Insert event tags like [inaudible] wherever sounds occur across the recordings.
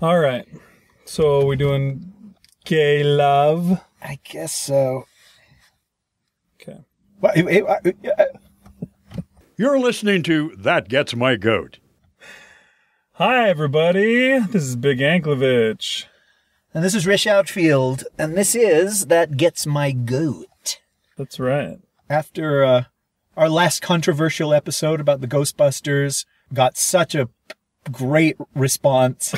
All right. So are we doing gay love? I guess so. Okay. What, eh, You're listening to That Gets My Goat. Hi, everybody. This is Bigg Anklevich. And this is Rish Outfield, and this is That Gets My Goat. That's right. After uh, our last controversial episode about the Ghostbusters got such a great response,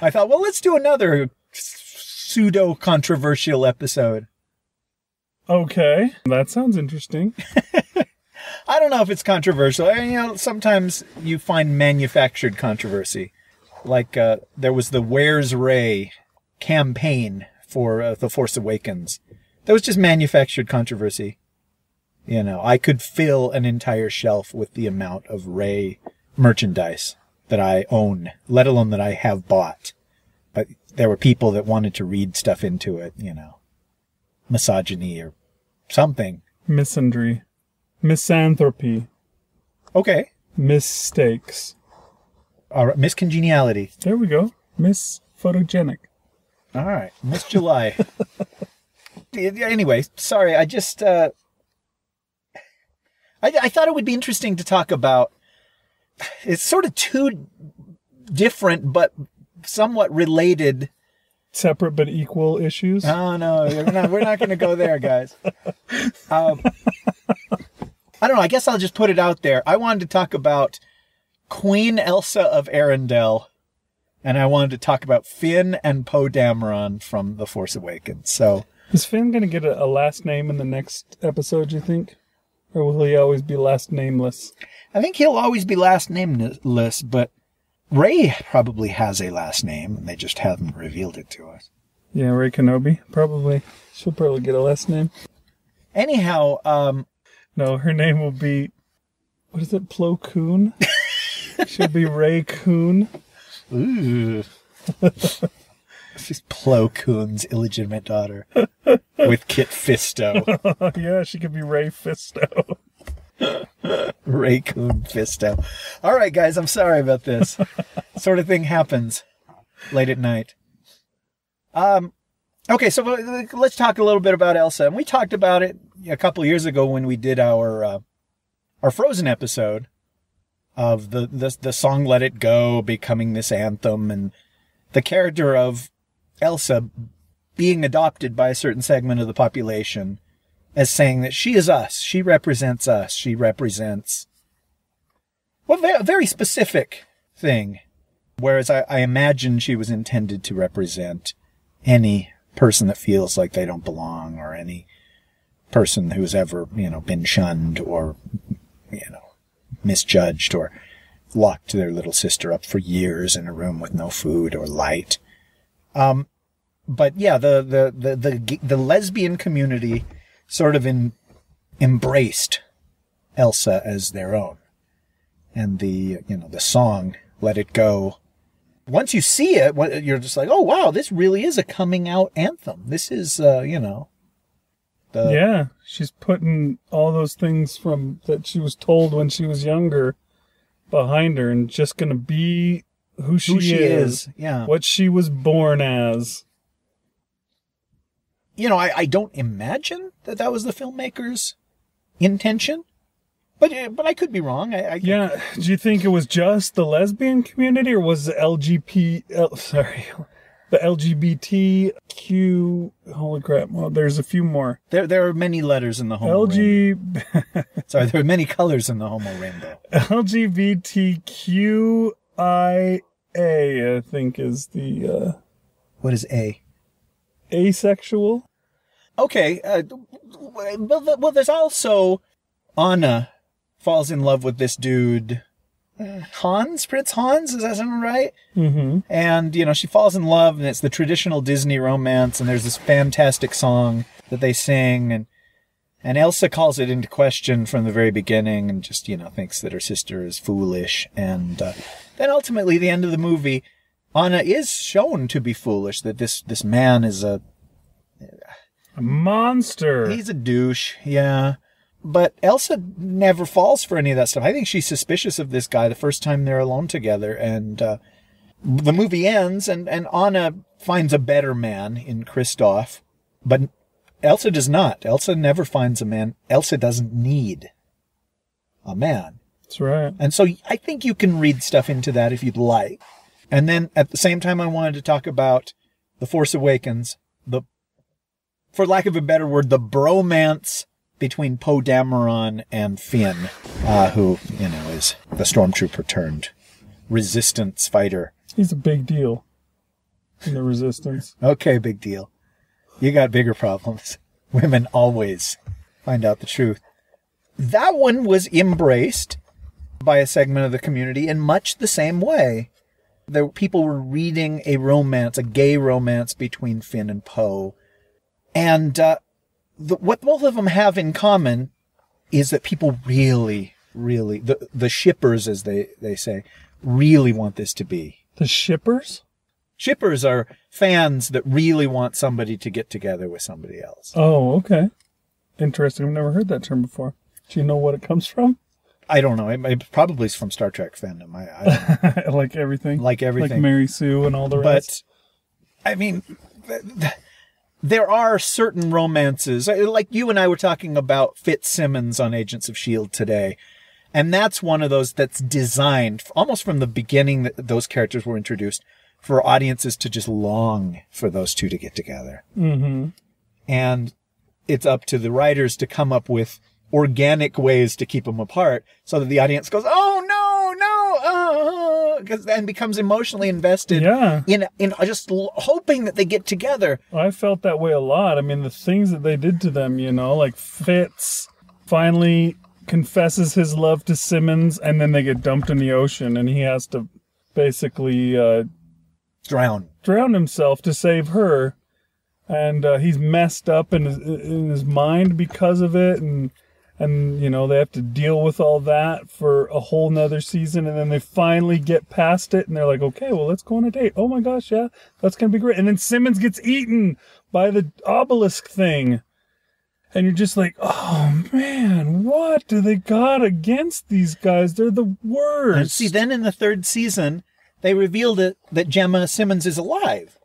I thought, well, let's do another pseudo controversial episode. Okay. That sounds interesting. [laughs] I don't know if it's controversial. I- You know, sometimes you find manufactured controversy. Like uh, there was the Where's Rey campaign for uh, The Force Awakens. That was just manufactured controversy. You know, I could fill an entire shelf with the amount of Rey merchandise that I own, let alone that I have bought. But there were people that wanted to read stuff into it, you know, misogyny or something. Misandry. Misanthropy. Okay. Mistakes. All right. Miscongeniality. There we go. Miss photogenic. All right, Miss July. [laughs] anyway, sorry, I just uh, I, I thought it would be interesting to talk about. It's sort of two different but somewhat related. Separate but equal issues. Oh no, we're not, we're not going to go there, guys. Um, I don't know. I guess I'll just put it out there. I wanted to talk about Queen Elsa of Arendelle, and I wanted to talk about Finn and Poe Dameron from The Force Awakens. So. Is Finn going to get a, a last name in the next episode, you think? Or will he always be last nameless? I think he'll always be last nameless, but Rey probably has a last name, and they just haven't revealed it to us. Yeah, Rey Kenobi. Probably. She'll probably get a last name. Anyhow, um, No, her name will be. What is it? Plo Koon? [laughs] She'll be Rey Koon. ooh. [laughs] She's Plo Koon's illegitimate daughter [laughs] with Kit Fisto. [laughs] yeah, she could be Rey Fisto. [laughs] Rey Koon Fisto. All right, guys, I'm sorry about this. sort of thing happens late at night. Um, okay, so uh, let's talk a little bit about Elsa. And we talked about it a couple years ago when we did our uh, our Frozen episode of the, the the song "Let It Go" becoming this anthem, and the character of Elsa being adopted by a certain segment of the population as saying that she is us. She represents us. She represents well, a very specific thing. Whereas I, I imagine she was intended to represent any person that feels like they don't belong or any person who's ever, you know, been shunned or, you know, misjudged or locked their little sister up for years in a room with no food or light. Um, but yeah, the, the, the, the, the lesbian community sort of in, embraced Elsa as their own. And the, you know, the song, Let It Go. Once you see it, you're just like, oh wow, this really is a coming out anthem. This is, uh, you know, the, Yeah, she's putting all those things from that she was told when she was younger behind her and just gonna be who she, who she is, is. Yeah. what she was born as. You know, I, I don't imagine that that was the filmmaker's intention, but uh, but I could be wrong. I, I Yeah, do you think it was just the lesbian community or was the LGP, L, sorry, the LGBTQ, holy crap, well, there's a few more. there there are many letters in the homo rainbow. LG, [laughs] Sorry, there are many colors in the homo rainbow. LGBTQIA, I think is the, uh, What is A? Asexual. Okay, uh, well, well, there's also Anna falls in love with this dude, uh, Hans, Prince Hans. Is that sound right? Mm-hmm. and you know she falls in love and it's the traditional disney romance and there's this fantastic song that they sing and and elsa calls it into question from the very beginning and just you know thinks that her sister is foolish and uh, then ultimately the end of the movie anna is shown to be foolish that this this man is a A monster. he's a douche yeah but elsa never falls for any of that stuff i think she's suspicious of this guy the first time they're alone together and uh the movie ends and, and Anna finds a better man in Kristoff, but Elsa does not. Elsa never finds a man. Elsa doesn't need a man. That's right. And so I think you can read stuff into that if you'd like. And then at the same time, I wanted to talk about The Force Awakens, the, for lack of a better word, the bromance between Poe Dameron and Finn, uh, who, you know, is the stormtrooper turned resistance fighter. He's a big deal in the resistance. Okay, big deal. You got bigger problems. [laughs] Women always find out the truth. That one was embraced by a segment of the community in much the same way. There, people were reading a romance, a gay romance between Finn and Poe. And uh, the, what both of them have in common is that people really, really, the, the shippers, as they, they say, really want this to be. The shippers? Shippers are fans that really want somebody to get together with somebody else. Oh, okay. Interesting. I've never heard that term before. Do you know what it comes from? I don't know. It, it probably is from Star Trek fandom. I, I don't [laughs] like everything. like everything. Like Mary Sue and all the rest. but I mean, th- th- there are certain romances, like you and I were talking about Fitzsimmons on Agents of Shield today, and that's one of those that's designed almost from the beginning that those characters were introduced for audiences to just long for those two to get together. Mm-hmm. and it's up to the writers to come up with organic ways to keep them apart so that the audience goes, "Oh no, no," because then becomes emotionally invested Yeah. in in just l- hoping that they get together. I felt that way a lot. I mean, the things that they did to them, you know, like Fitz finally confesses his love to Simmons and then they get dumped in the ocean and he has to basically uh, Drown. drown himself to save her. And uh, he's messed up in his, in his mind because of it. And, and, you know, they have to deal with all that for a whole nother season. And then they finally get past it and they're like, okay, well, let's go on a date. Oh my gosh, yeah, that's to be great. And then Simmons gets eaten by the obelisk thing. And you're just like, oh man, what do they got against these guys? They're the worst. And see, then in the third season, they revealed it that Jemma Simmons is alive,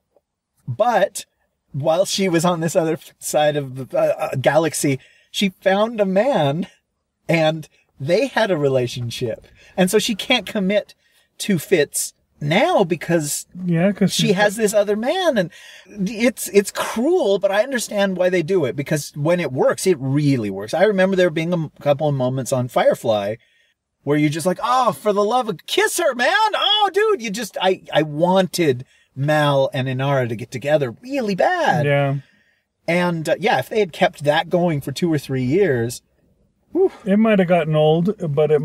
but while she was on this other side of the uh, uh, galaxy, she found a man, and they had a relationship, and so she can't commit to Fitz now because yeah, because she has this other man. And it's it's cruel but i understand why they do it because when it works it really works. I remember there being a couple of moments on firefly where you're just like oh for the love of kiss her man. Oh dude. You just i i wanted mal and inara to get together really bad. Yeah. And uh, yeah if they had kept that going for two or three years It might have gotten old, but it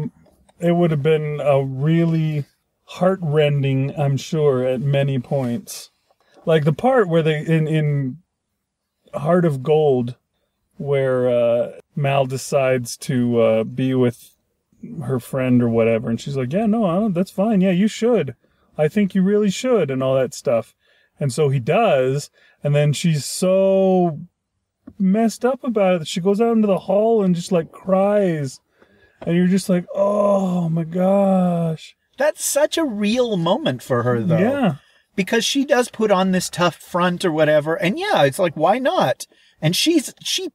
it would have been a really heartrending, I'm sure, at many points. Like the part where they in in Heart of Gold, where uh, Mal decides to uh, be with her friend or whatever, and she's like, "Yeah, no, that's fine. Yeah, you should. I think you really should," and all that stuff. And so he does, and then she's so messed up about it that she goes out into the hall and just like cries. And you're just like, oh my gosh. that's such a real moment for her though Yeah. because she does put on this tough front or whatever. And yeah, it's like, why not? And she's, she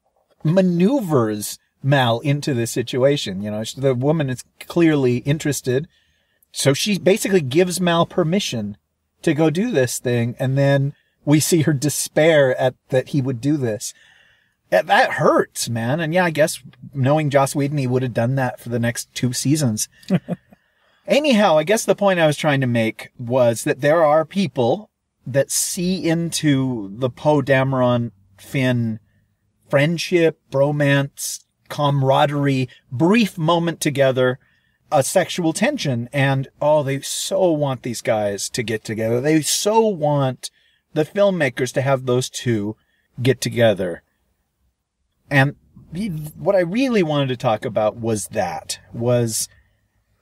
maneuvers Mal into this situation. You know, the woman is clearly interested. So she basically gives Mal permission to go do this thing. And then we see her despair at that he would do this. That, that hurts, man. And yeah, I guess knowing Joss Whedon, he would have done that for the next two seasons. [laughs] Anyhow, I guess the point I was trying to make was that there are people that see into the Poe Dameron Finn friendship, bromance, camaraderie, brief moment together, a sexual tension, and oh, they so want these guys to get together. They so want the filmmakers to have those two get together. And what I really wanted to talk about was that was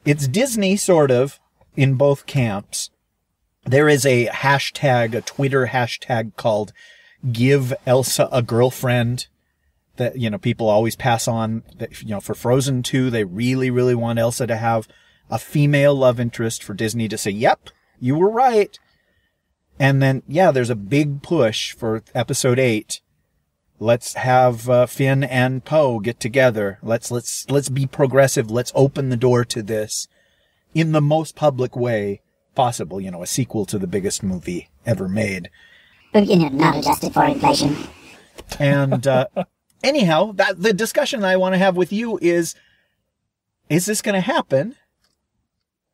it's Disney sort of in both camps. There is a hashtag, a Twitter hashtag called give Elsa a girlfriend that, you know, people always pass on that, you know, for Frozen 2, they really, really want Elsa to have a female love interest for Disney to say, yep, You were right. And then, yeah, there's a big push for episode eight. Let's have uh, Finn and Poe get together. Let's let's let's be progressive. Let's open the door to this in the most public way possible. You know, a sequel to the biggest movie ever made. But, you know, not adjusted for inflation. And uh, [laughs] anyhow, that the discussion I want to have with you is: Is this going to happen?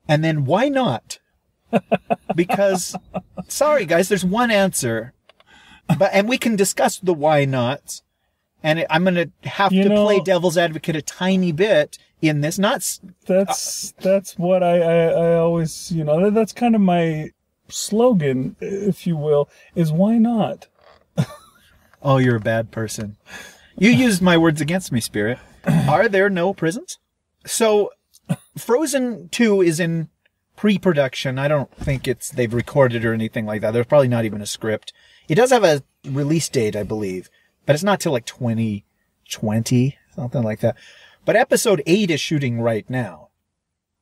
And then why not? Because, sorry guys, there's one answer, but and we can discuss the why nots. And it, I'm going to have You to know- play devil's advocate a tiny bit in this. Not s- uh, That's that's what I, I I always you know that, that's kind of my slogan, if you will, is why not? [laughs] Oh, you're a bad person. You used my words against me, Spirit. Are there no prisons? So, Frozen 2 is in pre-production. I don't think it's they've recorded or anything like that. There's probably not even a script. It does have a release date, I believe, but it's not till like 2020, something like that. But episode 8 is shooting right now.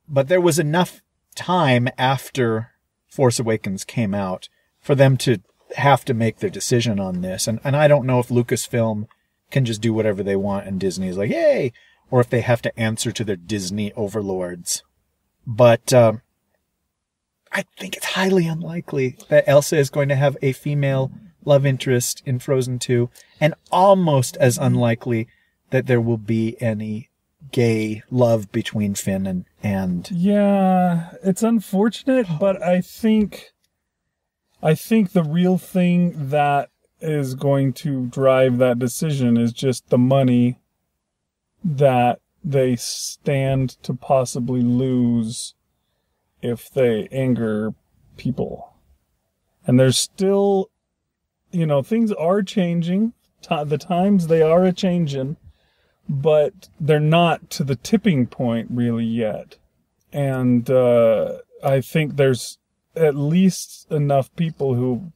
But there was enough time after Force Awakens came out for them to have to make their decision on this. And, and I don't know if Lucasfilm can just do whatever they want and Disney is like, yay, or if they have to answer to their Disney overlords. But, um, I think it's highly unlikely that Elsa is going to have a female love interest in Frozen 2 and almost as unlikely that there will be any gay love between Finn and, and Yeah, it's unfortunate, oh. but I think I think the real thing that is going to drive that decision is just the money that they stand to possibly lose if they anger people. And there's still you know, things are changing. The times they are a changing, but they're not to the tipping point really yet and uh, I think there's at least enough people who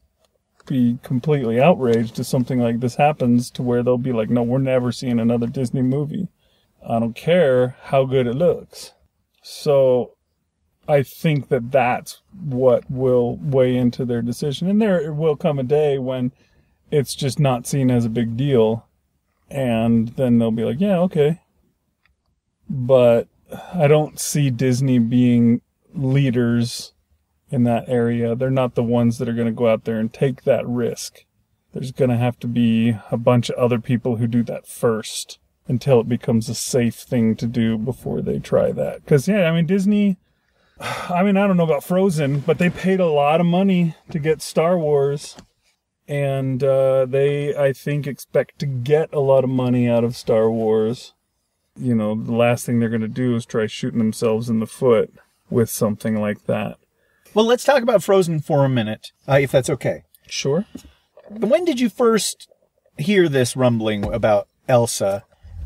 be completely outraged if something like this happens to where they'll be like, no, we're never seeing another Disney movie. I don't care how good it looks. So I think that that's what will weigh into their decision. And there will come a day when it's just not seen as a big deal. And then they'll be like, yeah, okay. But I don't see Disney being leaders in that area. They're not the ones that are going to go out there and take that risk. There's going to have to be a bunch of other people who do that first until it becomes a safe thing to do before they try that. Because, yeah, I mean, Disney, I mean, I don't know about Frozen, but they paid a lot of money to get Star Wars. And uh, they, I think, expect to get a lot of money out of Star Wars you know, the last thing they're going to do is try shooting themselves in the foot with something like that. Well, let's talk about Frozen for a minute, uh, if that's okay. Sure. When did you first hear this rumbling about Elsa?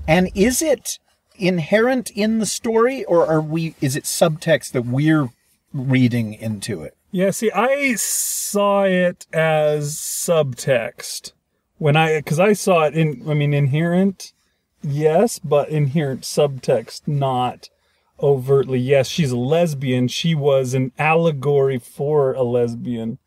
And is it inherent in the story, or are we? Is it subtext that we're reading into it? Yeah, see, I saw it as subtext when I, because I saw it in, I mean, inherent, yes, but inherent subtext, not overtly, yes, she's a lesbian. She was an allegory for a lesbian,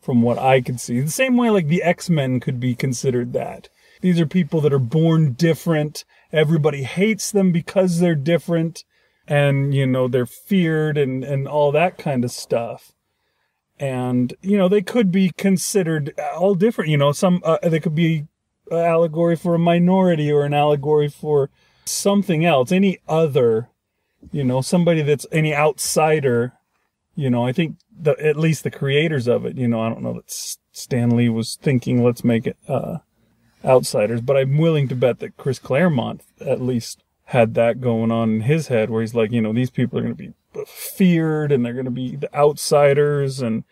from what I could see. The same way, like, the X Men could be considered that. These are people that are born different. Everybody hates them because they're different. And, you know, they're feared and, and all that kind of stuff and you know they could be considered all different you know some uh, they could be an allegory for a minority or an allegory for something else any other you know somebody that's any outsider you know i think the at least the creators of it you know i don't know that S- stan lee was thinking let's make it uh outsiders but i'm willing to bet that chris claremont at least had that going on in his head where he's like you know these people are going to be feared and they're going to be the outsiders and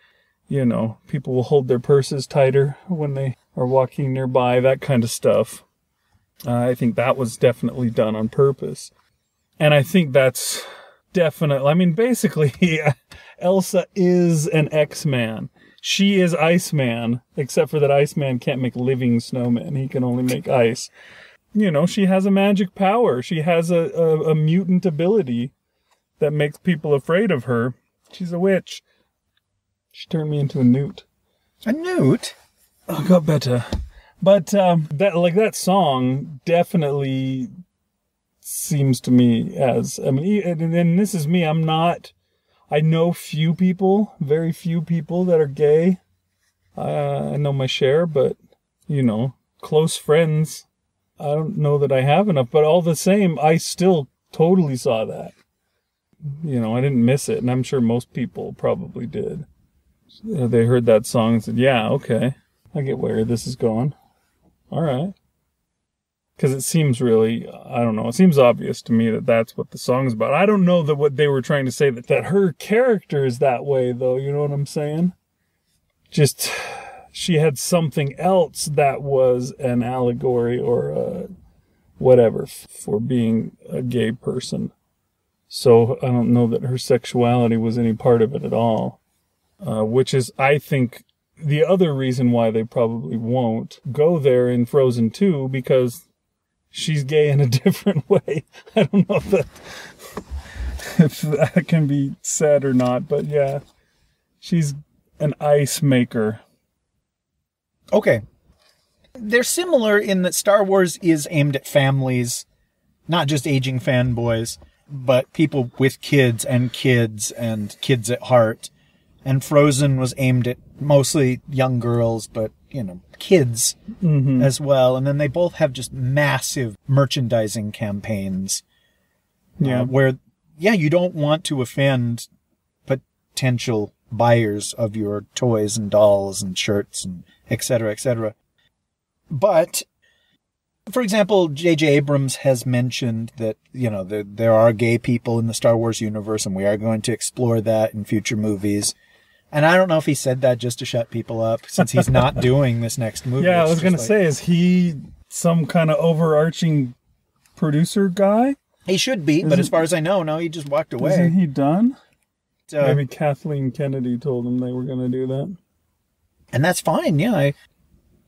you know people will hold their purses tighter when they are walking nearby that kind of stuff. Uh, i think that was definitely done on purpose. And i think that's definitely i mean basically [laughs] elsa is an x-man she is iceman except for that iceman can't make living snowmen he can only make ice you know she has a magic power she has a, a, a mutant ability that makes people afraid of her. She's a witch. She turned me into a newt. A newt? Oh, got better. But um, that like that song definitely seems to me as I mean, and, and this is me. I'm not. I know few people, very few people that are gay. Uh, I know my share, but you know, close friends. I don't know that I have enough, but all the same, I still totally saw that. You know, I didn't miss it, and I'm sure most people probably did. They heard that song and said, "Yeah, okay, I get where this is going." All right. Because it seems really, I don't know, it seems obvious to me that that's what the song's about. I don't know that what they were trying to say that, that her character is that way, though. You know what I'm saying? Just, she had something else that was an allegory or a whatever for being a gay person. So I don't know that her sexuality was any part of it at all. Uh, which is, I think, the other reason why they probably won't go there in Frozen 2 because she's gay in a [laughs] different way. I don't know if that, if that can be said or not, but yeah, she's an ice maker. Okay. They're similar in that Star Wars is aimed at families, not just aging fanboys, but people with kids and kids and kids at heart. And Frozen was aimed at mostly young girls, but, you know, kids as well. And then they both have just massive merchandising campaigns. Yeah. uh, where, yeah, you don't want to offend potential buyers of your toys and dolls and shirts and et cetera, et cetera. But, for example, J.J. Abrams has mentioned that, you know, there, there are gay people in the Star Wars universe and we are going to explore that in future movies. And I don't know if he said that just to shut people up since he's not [laughs] doing this next movie. Yeah, I was going to say, is he some kind of overarching producer guy? He should be, but Isn't- as far as I know, no, he just walked away. Isn't he done? Maybe Kathleen Kennedy told him they were going to do that. and that's fine. Yeah. I,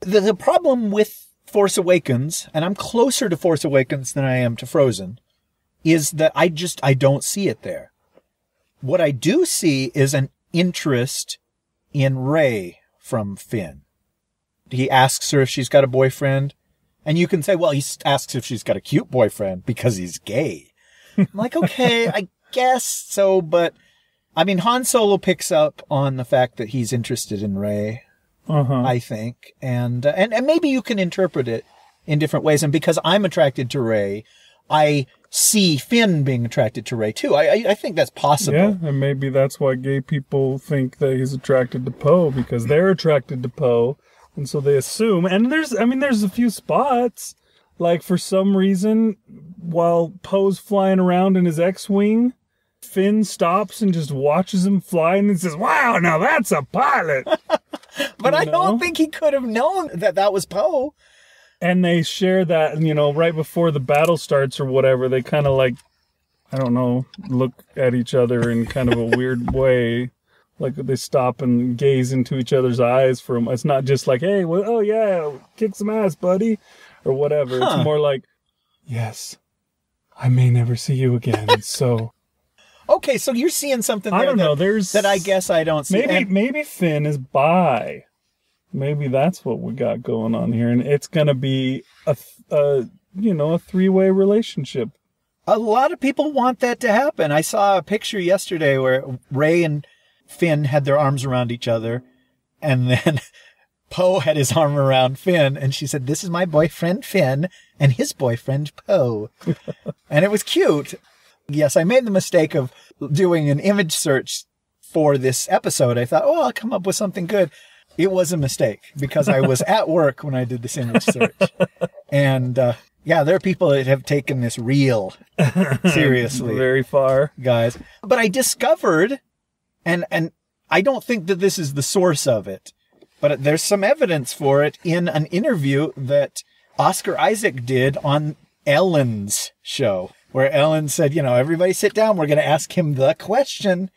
the, the problem with Force Awakens, and I'm closer to Force Awakens than I am to Frozen, is that I just, I don't see it there. What I do see is an interest in Rey from Finn. He asks her if she's got a boyfriend. And you can say, well, he asks if she's got a cute boyfriend because he's gay. I'm like, okay, [laughs] I guess so, but I mean, Han Solo picks up on the fact that he's interested in Rey. Uh huh. I think, and uh, and and maybe you can interpret it in different ways. And because I'm attracted to Rey, I see Finn being attracted to Rey too. I I, I think that's possible. Yeah, and maybe that's why gay people think that he's attracted to Poe because they're attracted to Poe, and so they assume. And there's, I mean, there's a few spots, like for some reason, while Poe's flying around in his X-wing, Finn stops and just watches him fly, and says, "Wow, now that's a pilot." [laughs] but I know? don't think he could have known that that was Poe. And they share that, you know, right before the battle starts or whatever. They kind of like, I don't know, look at each other in kind of a weird [laughs] way. Like they stop and gaze into each other's eyes for It's not just like, hey, well, oh yeah, kick some ass, buddy, or whatever. Huh. It's more like, yes, I may never see you again. [laughs] So Okay, so you're seeing something there I don't that, know. There's that I guess I don't see. maybe And- maybe Finn is bi. Maybe that's what we got going on here, and it's gonna be a, a you know a three way relationship. A lot of people want that to happen. I saw a picture yesterday where Rey and Finn had their arms around each other, and then [laughs] Poe had his arm around Finn, and she said, "This is my boyfriend Finn and his boyfriend Poe," [laughs] and it was cute. Yes, I made the mistake of doing an image search for this episode. I thought, "Oh, I'll come up with something good." It was a mistake because I was at work when I did this image search, and uh, yeah, there are people that have taken this real [laughs] seriously Very far. guys. But I discovered, and and I don't think that this is the source of it, but there's some evidence for it in an interview that Oscar Isaac did on Ellen's show, where Ellen said, you know, everybody sit down, we're going to ask him the question.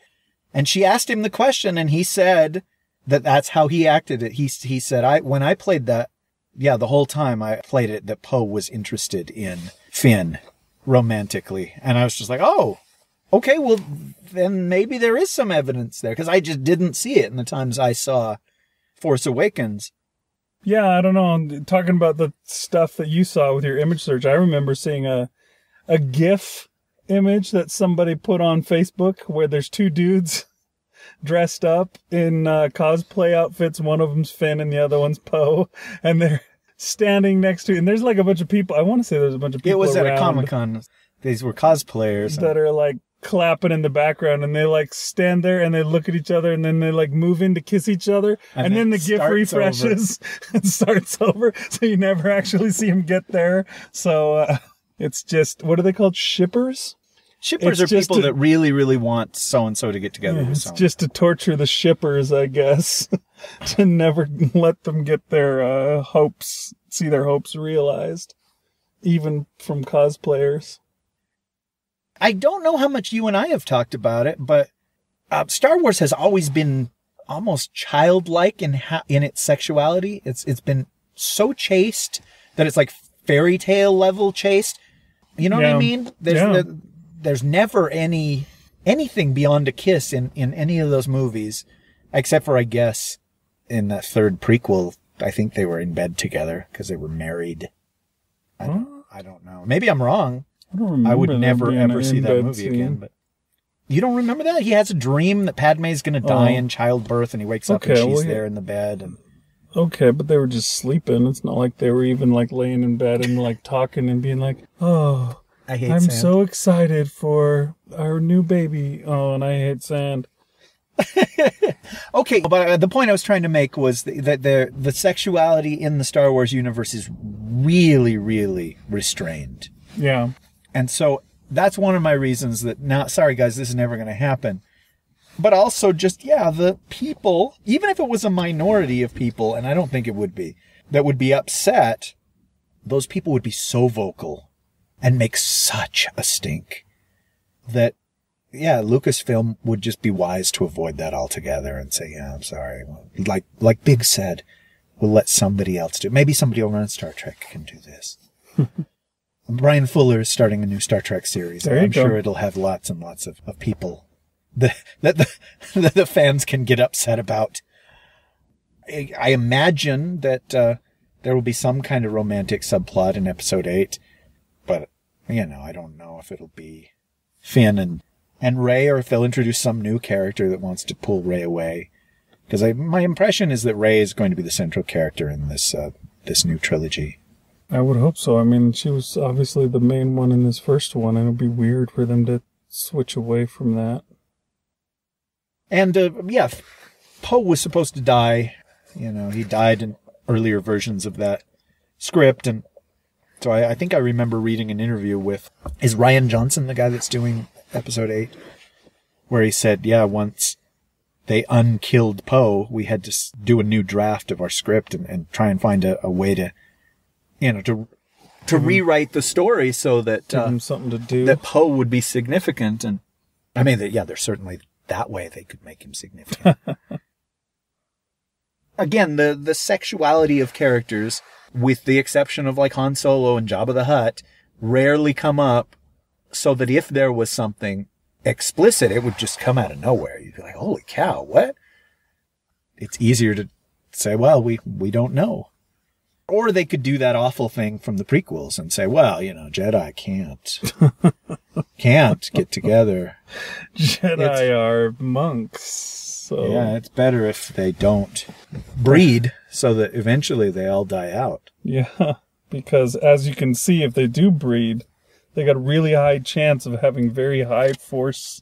And she asked him the question, and he said that that's how he acted it. He, he said, I, when I played that, yeah, the whole time I played it, that Poe was interested in Finn romantically. And I was just like, oh, Okay, well, then maybe there is some evidence there because I just didn't see it in the times I saw Force Awakens. Yeah, I don't know. Talking about the stuff that you saw with your image search, I remember seeing a a GIF image that somebody put on Facebook where there's two dudes dressed up in uh, cosplay outfits. One of them's Finn and the other one's Poe, [laughs] and they're standing next to. And there's like a bunch of people. I want to say there's a bunch of people. It was at a Comic Con. These were cosplayers. that are like clapping in the background and they like stand there and they look at each other and then they like move in to kiss each other and, And then the gif refreshes [laughs] and starts over so you never actually see him get there so uh, it's just what are they called shippers Shippers It's are people a- that really, really want so and so to get together with it's just to torture the shippers i guess [laughs] to never let them get their uh, hopes see their hopes realized even from cosplayers I don't know how much you and I have talked about it, but uh, Star Wars has always been almost childlike in ha- in its sexuality. It's it's been so chaste that it's like fairy tale level chaste. You know what I mean? There's Yeah. the, there's never any anything beyond a kiss in in any of those movies, except for I guess in that third prequel. I think they were in bed together because they were married. I don't, I don't know. Maybe I'm wrong. I don't remember I would never ever see that movie scene. again. But you don't remember that? He has a dream that Padme's going to oh. die Oh. in childbirth, and he wakes up Okay, and she's well, yeah. there in the bed. And Okay, but they were just sleeping. It's not like they were even like laying in bed and like talking and being like, "Oh, I hate I'm sand. so excited for our new baby." Oh, and I hate sand. [laughs] okay. But uh, the point I was trying to make was th- that the the sexuality in the Star Wars universe is really, really restrained, Yeah. and so that's one of my reasons that now. Sorry, guys, this is never going to happen. But also, just yeah, the people, even if it was a minority of people, and I don't think it would be, that would be upset, those people would be so vocal and make such a stink that, yeah, Lucasfilm would just be wise to avoid that altogether and say, yeah, I'm sorry. Like, like Bigg said, we'll let somebody else do it. Maybe somebody over on Star Trek can do this. [laughs] Bryan Fuller is starting a new Star Trek series. There and you I'm go. sure it'll have lots and lots of, of people that, that the, [laughs] that the fans can get upset about. I, I imagine that, uh, there will be some kind of romantic subplot in episode eight, but, you know, I don't know if it'll be Finn and, and Rey or if they'll introduce some new character that wants to pull Rey away. Because my impression is that Rey is going to be the central character in this, uh, this new trilogy. I would hope so. I mean, she was obviously the main one in this first one, and it'd be weird for them to switch away from that. And uh, yeah, Poe was supposed to die. You know, he died in earlier versions of that script, and so I, I think I remember reading an interview with is Rian Johnson the guy that's doing episode eight, where he said, "Yeah, once they unkilled Poe, we had to do a new draft of our script and, and try and find a, a way to, you know, to to rewrite the story so that uh, something to do. that Poe would be significant. And I mean, that yeah, there's certainly that way they could make him significant. [laughs] Again, the the sexuality of characters, with the exception of like Han Solo and Jabba the Hutt, rarely come up. So that if there was something explicit, it would just come out of nowhere. You'd be like, "Holy cow, what?" It's easier to say, "Well, we we don't know." Or they could do that awful thing from the prequels and say, well, you know, Jedi can't, [laughs] can't get together. Jedi it's- are monks, so Yeah, it's better if they don't breed so that eventually they all die out. Yeah, [laughs] because as you can see, if they do breed, they got a really high chance of having very high force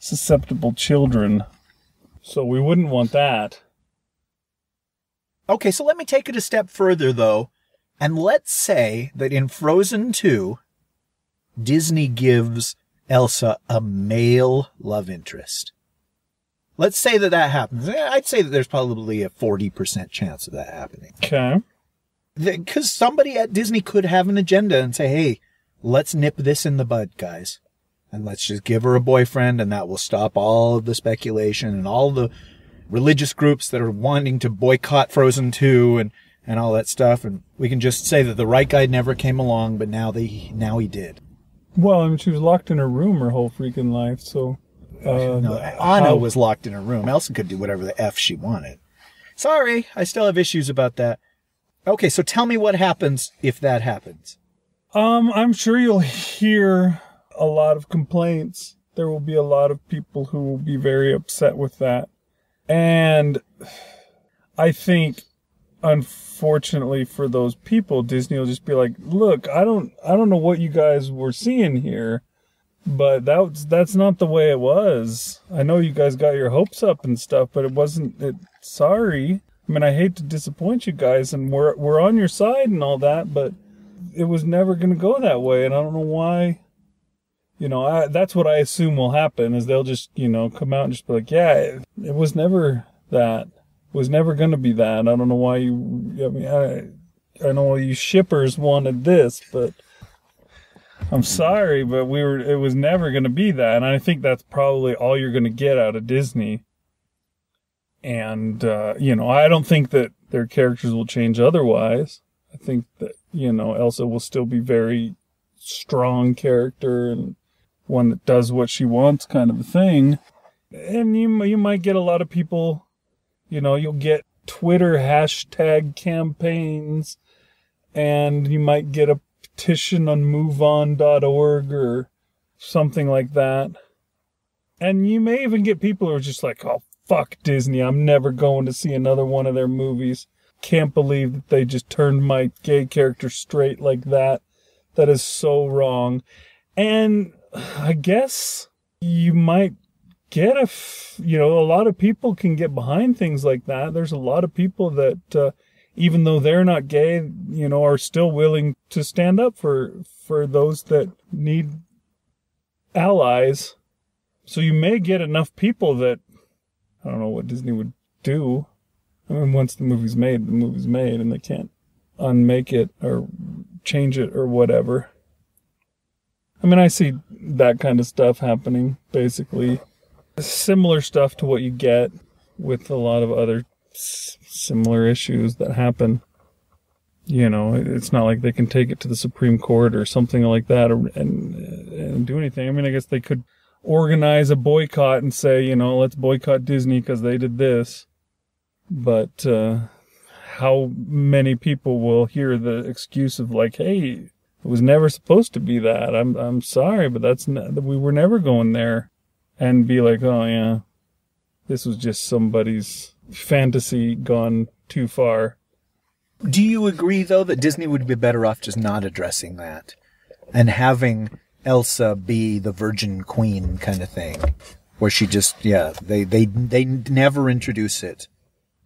susceptible children. So we wouldn't want that. Okay, so let me take it a step further though. And let's say that in Frozen 2, Disney gives Elsa a male love interest. Let's say that that happens. I'd say that there's probably a 40% chance of that happening. Okay. because somebody at Disney could have an agenda and say, "Hey, let's nip this in the bud, guys, and let's just give her a boyfriend, and that will stop all of the speculation and all the religious groups that are wanting to boycott Frozen 2 and and all that stuff, and we can just say that the right guy never came along, but now they now he did." Well, I mean, she was locked in her room her whole freaking life, so. Uh, No, Anna how- was locked in her room. Elsa could do whatever the F she wanted. Sorry, I still have issues about that. Okay, so tell me what happens if that happens. Um, I'm sure you'll hear a lot of complaints. There will be a lot of people who will be very upset with that. And I think unfortunately for those people, Disney will just be like, "Look, I don't I don't know what you guys were seeing here, but that's that's not the way it was. I know you guys got your hopes up and stuff, but it wasn't it sorry. I mean, I hate to disappoint you guys and we're we're on your side and all that, but it was never going to go that way and I don't know why you know, I, that's what I assume will happen is they'll just, you know, come out and just be like, yeah, it, it was never that. It was never going to be that. I don't know why you, I mean, I, I know you shippers wanted this, but I'm sorry, but we were, it was never going to be that. And I think that's probably all you're going to get out of Disney. And, uh, you know, I don't think that their characters will change otherwise. I think that, you know, Elsa will still be very strong character and one that does what she wants kind of a thing. And you, you might get a lot of people, you know, you'll get Twitter hashtag campaigns and you might get a petition on moveon.org or something like that. And you may even get people who are just like, oh, fuck Disney. I'm never going to see another one of their movies. Can't believe that they just turned my gay character straight like that. That is so wrong. And I guess you might get a, you know, a lot of people can get behind things like that. There's a lot of people that, uh, even though they're not gay, you know, are still willing to stand up for, for those that need allies. So you may get enough people that, I don't know what Disney would do. I mean, once the movie's made, the movie's made and they can't unmake it or change it or whatever. I mean, I see that kind of stuff happening, basically. Similar stuff to what you get with a lot of other similar issues that happen. You know, it's not like they can take it to the Supreme Court or something like that or, and, and do anything. I mean, I guess they could organize a boycott and say, you know, let's boycott Disney because they did this. But, uh, how many people will hear the excuse of like, "Hey, it was never supposed to be that. I'm I'm sorry, but that's ne- we were never going there," and be like, "Oh yeah, this was just somebody's fantasy gone too far." Do you agree, though, that Disney would be better off just not addressing that and having Elsa be the Virgin Queen kind of thing, where she just, yeah, they they they never introduce it.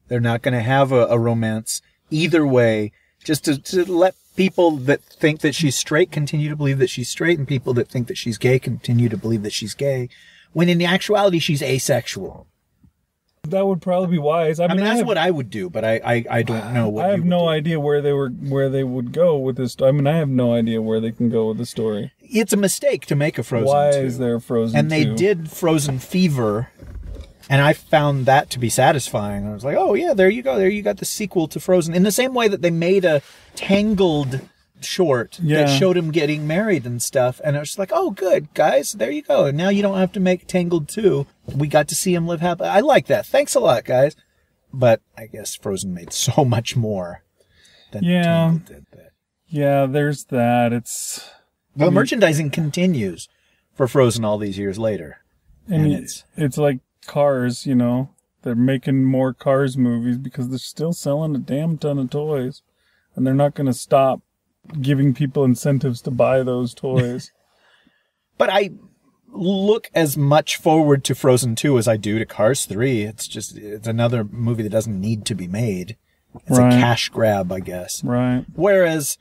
They're not going to have a, a romance either way, just to, to let people that think that she's straight continue to believe that she's straight, and people that think that she's gay continue to believe that she's gay, when in the actuality she's asexual. That would probably be wise. I, I mean, I that's have, what I would do, but I I, I don't know what I have no do. idea where they were where they would go with this. I mean, I have no idea where they can go with the story. It's a mistake to make a Frozen. Why 2. is there a Frozen? and they 2? did Frozen Fever, and I found that to be satisfying. I was like, oh yeah, there you go, there you got the sequel to Frozen. In the same way that they made a Tangled short Yeah. that showed him getting married and stuff, and I was like, oh good guys, there you go. Now you don't have to make Tangled two. We got to see him live happy. I like that. Thanks a lot, guys. But I guess Frozen made so [laughs] much more than Yeah. Tangled did. But Yeah, there's that. It's the merchandising continues for Frozen all these years later. and And it's it's- it's like Cars. You know, they're making more Cars movies because they're still selling a damn ton of toys, and they're not going to stop giving people incentives to buy those toys. [laughs] But I look as much forward to Frozen 2 as I do to Cars 3. It's just, it's another movie that doesn't need to be made. It's Right. a cash grab, I guess. right. Whereas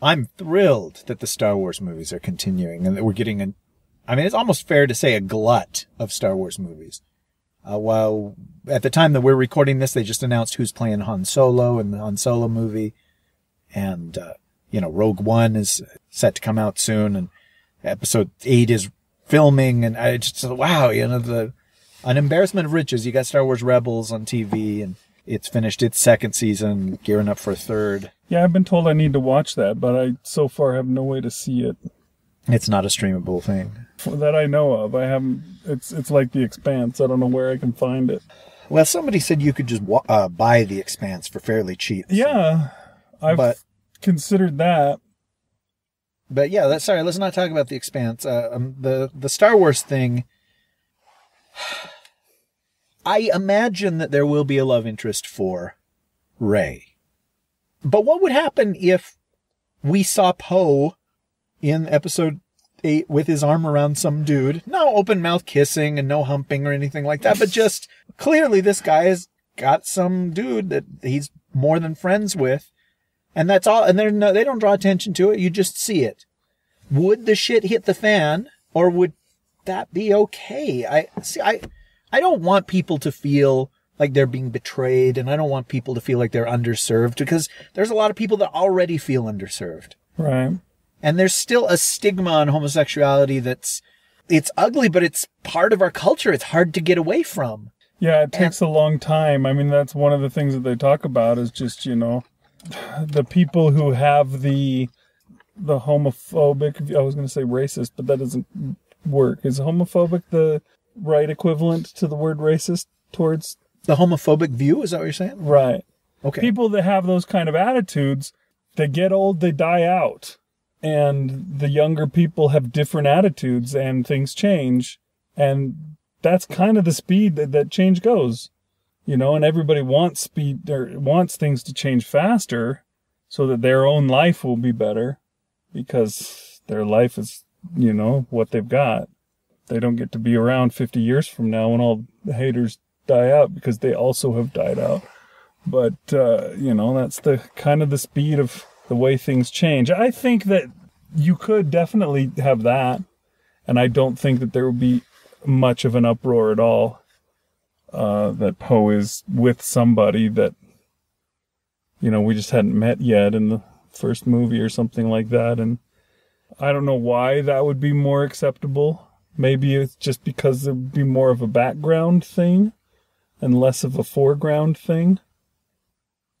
I'm thrilled that the Star Wars movies are continuing and that we're getting a, I mean, it's almost fair to say a glut of Star Wars movies. Uh, while at the time that we're recording this, they just announced who's playing Han Solo in the Han Solo movie. And, uh, you know, Rogue One is set to come out soon and episode eight is filming. And I just, wow, you know, the, an embarrassment of riches. You got Star Wars Rebels on TV and it's finished its second season, gearing up for a third. Yeah, I've been told I need to watch that, but I so far have no way to see it. It's not a streamable thing. that I know of. I haven't. It's it's like The Expanse. I don't know where I can find it. Well, somebody said you could just wa- uh, buy The Expanse for fairly cheap. so- Yeah, I've But- considered that. But yeah, that's sorry. Let's not talk about the Expanse. Uh, um, the the Star Wars thing. [sighs] I imagine that there will be a love interest for Rey. But what would happen if we saw Poe in Episode Eight with his arm around some dude? No open mouth kissing and no humping or anything like that. But just clearly, this guy has got some dude that he's more than friends with and that's all. And they're no, they don't draw attention to it. You just see it. Would the shit hit the fan, or would that be okay? I see. I I don't want people to feel like they're being betrayed, and I don't want people to feel like they're underserved because there's a lot of people that already feel underserved, Right. and there's still a stigma on homosexuality that's it's ugly, but it's part of our culture. It's hard to get away from. Yeah, it takes a long time. I mean, that's one of the things that they talk about is just, you know, the people who have the the homophobic I was going to say racist, but that doesn't work. Is homophobic the right equivalent to the word racist towards The homophobic view is that what you're saying? right? Okay. People that have those kind of attitudes, they get old, they die out. And the younger people have different attitudes and things change. And that's kind of the speed that, that change goes. You know, and everybody wants speed or wants things to change faster so that their own life will be better because their life is, you know, what they've got. They don't get to be around 50 years from now when all the haters die out because they also have died out. But uh, you know that's the kind of the speed of the way things change. I think that you could definitely have that and i don't think that there would be much of an uproar at all uh, that poe is with somebody that you know we just hadn't met yet in the first movie or something like that. And i don't know why that would be more acceptable. Maybe it's just because it would be more of a background thing and less of a foreground thing.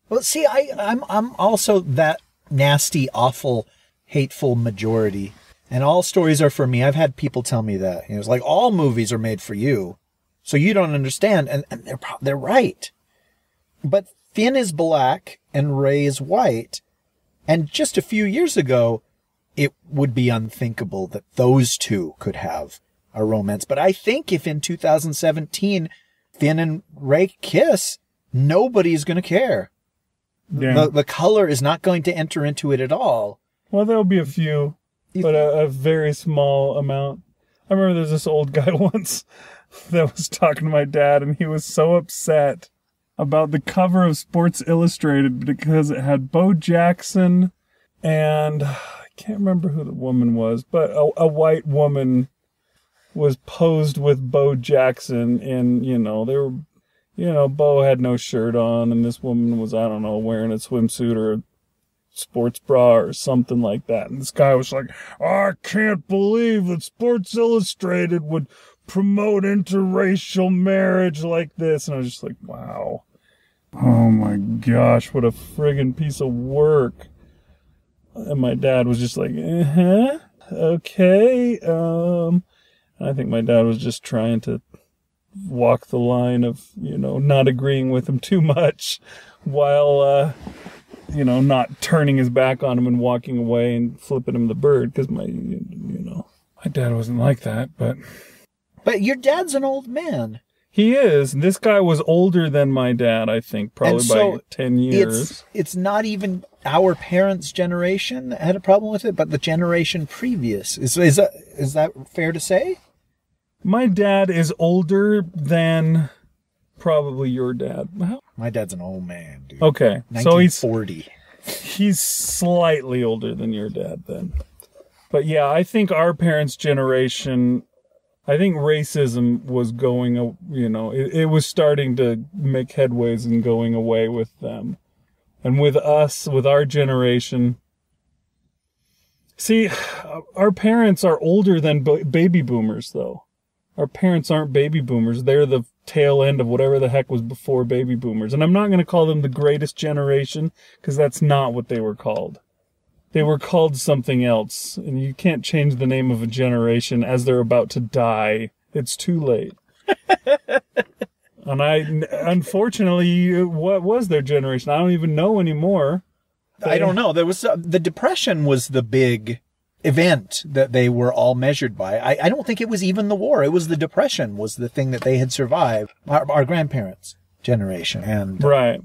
Well, see, I, I'm I'm also that nasty, awful, hateful majority, and all stories are for me. I've had people tell me that. You know, it's like all movies are made for you, so you don't understand, and, and they're they're right. But Finn is black and Rey is white, and just a few years ago, it would be unthinkable that those two could have a romance. But I think if in 2017 Finn and Rey kiss, nobody's going to care yeah the, the color is not going to enter into it at all. Well, there'll be a few, but a, a very small amount. I remember there's this old guy [laughs] once [laughs] that was talking to my dad, and he was so upset about the cover of Sports Illustrated because it had Bo Jackson and [sighs] I can't remember who the woman was, but a, a white woman was posed with Bo Jackson, and you know they were, you know, Bo had no shirt on, and this woman was I don't know wearing a swimsuit or a sports bra or something like that. And this guy was like, I can't believe that Sports Illustrated would promote interracial marriage like this. And I was just like, wow. Oh my gosh, what a friggin' piece of work. And my dad was just like, uh huh, okay. Um, I think my dad was just trying to walk the line of, you know, not agreeing with him [laughs] too much while, uh, you know, not turning his back on him and walking away and flipping him the bird because my, you know, my dad wasn't like that, but But your dad's an old man. he is. This guy was older than my dad, I think, probably so by 10 years. It's it's not even our parents' generation that had a problem with it, but the generation previous. Is is that is that fair to say? My dad is older than probably your dad. My dad's an old man, dude. Okay, so he's 40. he's slightly older than your dad then. But yeah, I think our parents' generation, I think racism was going, you know, it, it was starting to make headways and going away with them. And with us, with our generation, see, our parents are older than baby boomers, though. Our parents aren't baby boomers. They're the tail end of whatever the heck was before baby boomers. And I'm not going to call them the greatest generation because that's not what they were called. They were called something else, and you can't change the name of a generation as they're about to die. It's too late. [laughs] and I, unfortunately, what was their generation? I don't even know anymore. I don't know. There was uh, the depression was the big event that they were all measured by. I, I don't think it was even the war. It was the depression was the thing that they had survived. Our, our grandparents' generation. And Right.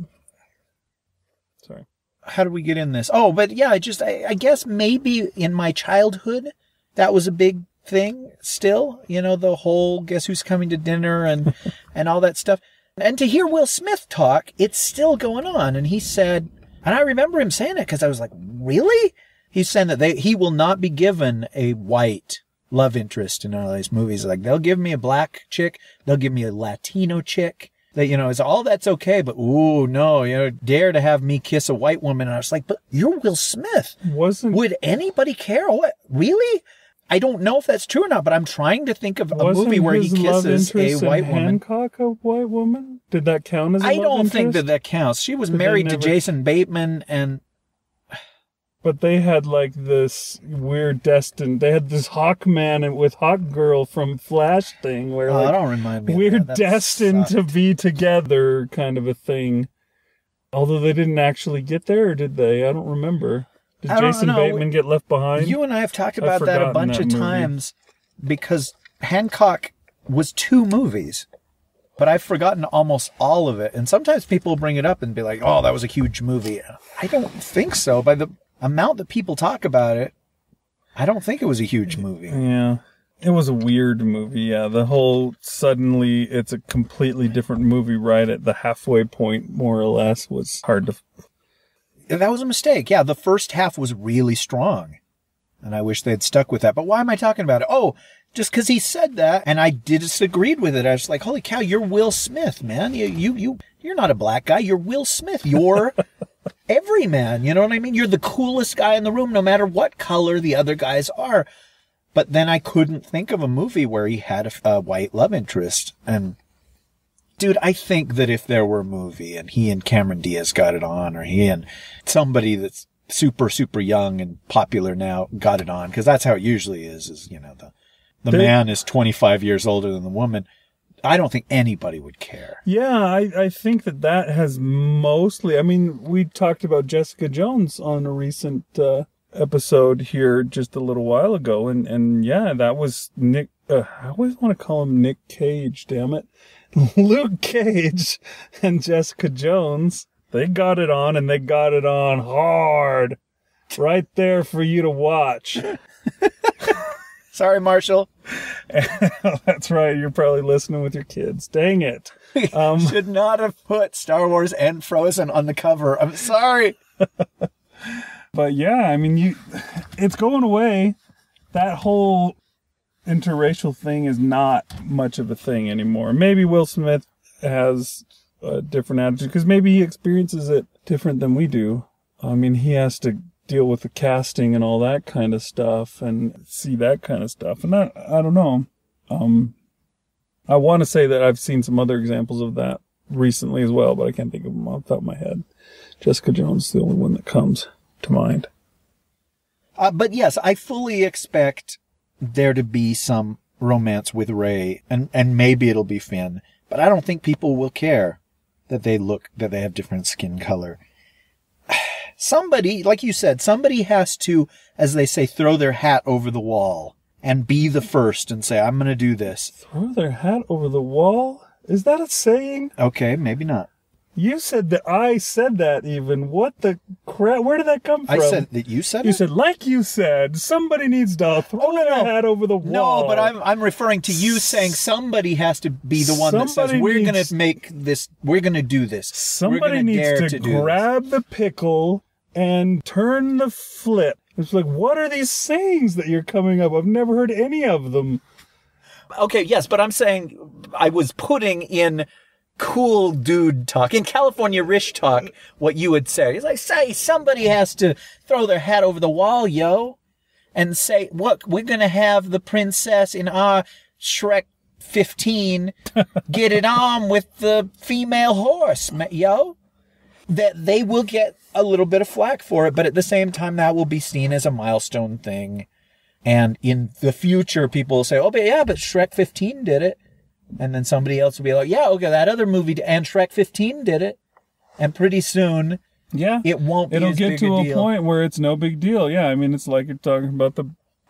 How do we get in this? Oh, but yeah, I just I, I guess maybe in my childhood that was a big thing still, you know, the whole guess who's coming to dinner and [laughs] and all that stuff. And to hear Will Smith talk, it's still going on and he said and I remember him saying it cuz I was like, "Really?" He's saying that they he will not be given a white love interest in all these movies. Like they'll give me a black chick, they'll give me a Latino chick. That you know, is all that's okay, but ooh no, you know, dare to have me kiss a white woman. And I was like, but you're Will Smith. Wasn't Would anybody care? What really? I don't know if that's true or not, but I'm trying to think of a movie where he kisses a interest white woman. Hancock a white woman? Did that count as a I love don't think that that counts. She was they married to Jason Bateman, and But they had like this weird destined. They had this Hawkman with Hawk Girl from Flash thing where oh, like don't remind me. we're that. That destined sucked. to be together, kind of a thing. Although they didn't actually get there, or did they? I don't remember. Did don't Jason know. Bateman get left behind? You and I have talked about that a bunch that of movie. times because Hancock was two movies, but I've forgotten almost all of it. And sometimes people bring it up and be like, "Oh, that was a huge movie." I don't think so. By the amount that people talk about it, I don't think it was a huge movie. Yeah. It was a weird movie, yeah. The whole suddenly it's a completely different movie right at the halfway point, more or less, was hard to. That was a mistake. Yeah, the first half was really strong. And I wish they'd stuck with that. But why am I talking about it? Oh, just because he said that and I disagreed with it. I was like, holy cow, you're Will Smith, man. You, you, you, you're not a black guy. You're Will Smith. You're every man. You know what I mean? You're the coolest guy in the room, no matter what color the other guys are. But then I couldn't think of a movie where he had a, a white love interest. And dude, I think that if there were a movie and he and Cameron Diaz got it on, or he and somebody that's super, super young and popular now got it on, because that's how it usually is, is, you know, the, the man is 25 years older than the woman. I don't think anybody would care. Yeah, I, I think that that has mostly. I mean, we talked about Jessica Jones on a recent uh, episode here just a little while ago, and, and yeah, that was Nick. Uh, I always want to call him Nick Cage, damn it. [laughs] Luke Cage and Jessica Jones, they got it on, and they got it on hard. Right there for you to watch. [laughs] Sorry, Marshall. [laughs] That's right. You're probably listening with your kids. Dang it. Um, [laughs] Should not have put Star Wars and Frozen on the cover. I'm sorry. [laughs] But yeah, I mean, you, it's going away. That whole interracial thing is not much of a thing anymore. Maybe Will Smith has a different attitude because maybe he experiences it different than we do. I mean, he has to deal with the casting and all that kind of stuff and see that kind of stuff. And I, I don't know. Um, I want to say that I've seen some other examples of that recently as well, but I can't think of them off the top of my head. Jessica Jones is the only one that comes to mind. Uh, but yes, I fully expect there to be some romance with Rey, and and maybe it'll be Finn. But I don't think people will care that they look that they have different skin color. [sighs] Somebody, like you said, somebody has to, as they say, throw their hat over the wall and be the first and say, "I'm going to do this." Throw their hat over the wall? Is that a saying? Okay, maybe not. You said that I said that even. What the crap? Where did that come from? I said that you said You it? said, like you said, somebody needs to oh, throw Oh, no, their no. hat over the wall. No, but I'm I'm referring to you saying somebody has to be the one that says we're going to make this, we're going to do this. Somebody needs to, to do this." grab the pickle and turn the flip. It's like, what are these sayings that you're coming up? I've never heard any of them. Okay, yes, but I'm saying I was putting in cool dude talk, in California Rish talk, what you would say. It's like, say, somebody has to throw their hat over the wall, yo, and say, look, we're gonna have the princess in our Shrek 15 [laughs] get it on with the female horse, yo. that they will get a little bit of flack for it, but at the same time, that will be seen as a milestone thing. And in the future, people will say, "Oh, but yeah, but Shrek 15 did it," and then somebody else will be like, "Yeah, okay, that other movie and Shrek 15 did it," and pretty soon Yeah. it won't be It'll get to a a, point where it's no big deal. Yeah, I mean, it's like you're talking about the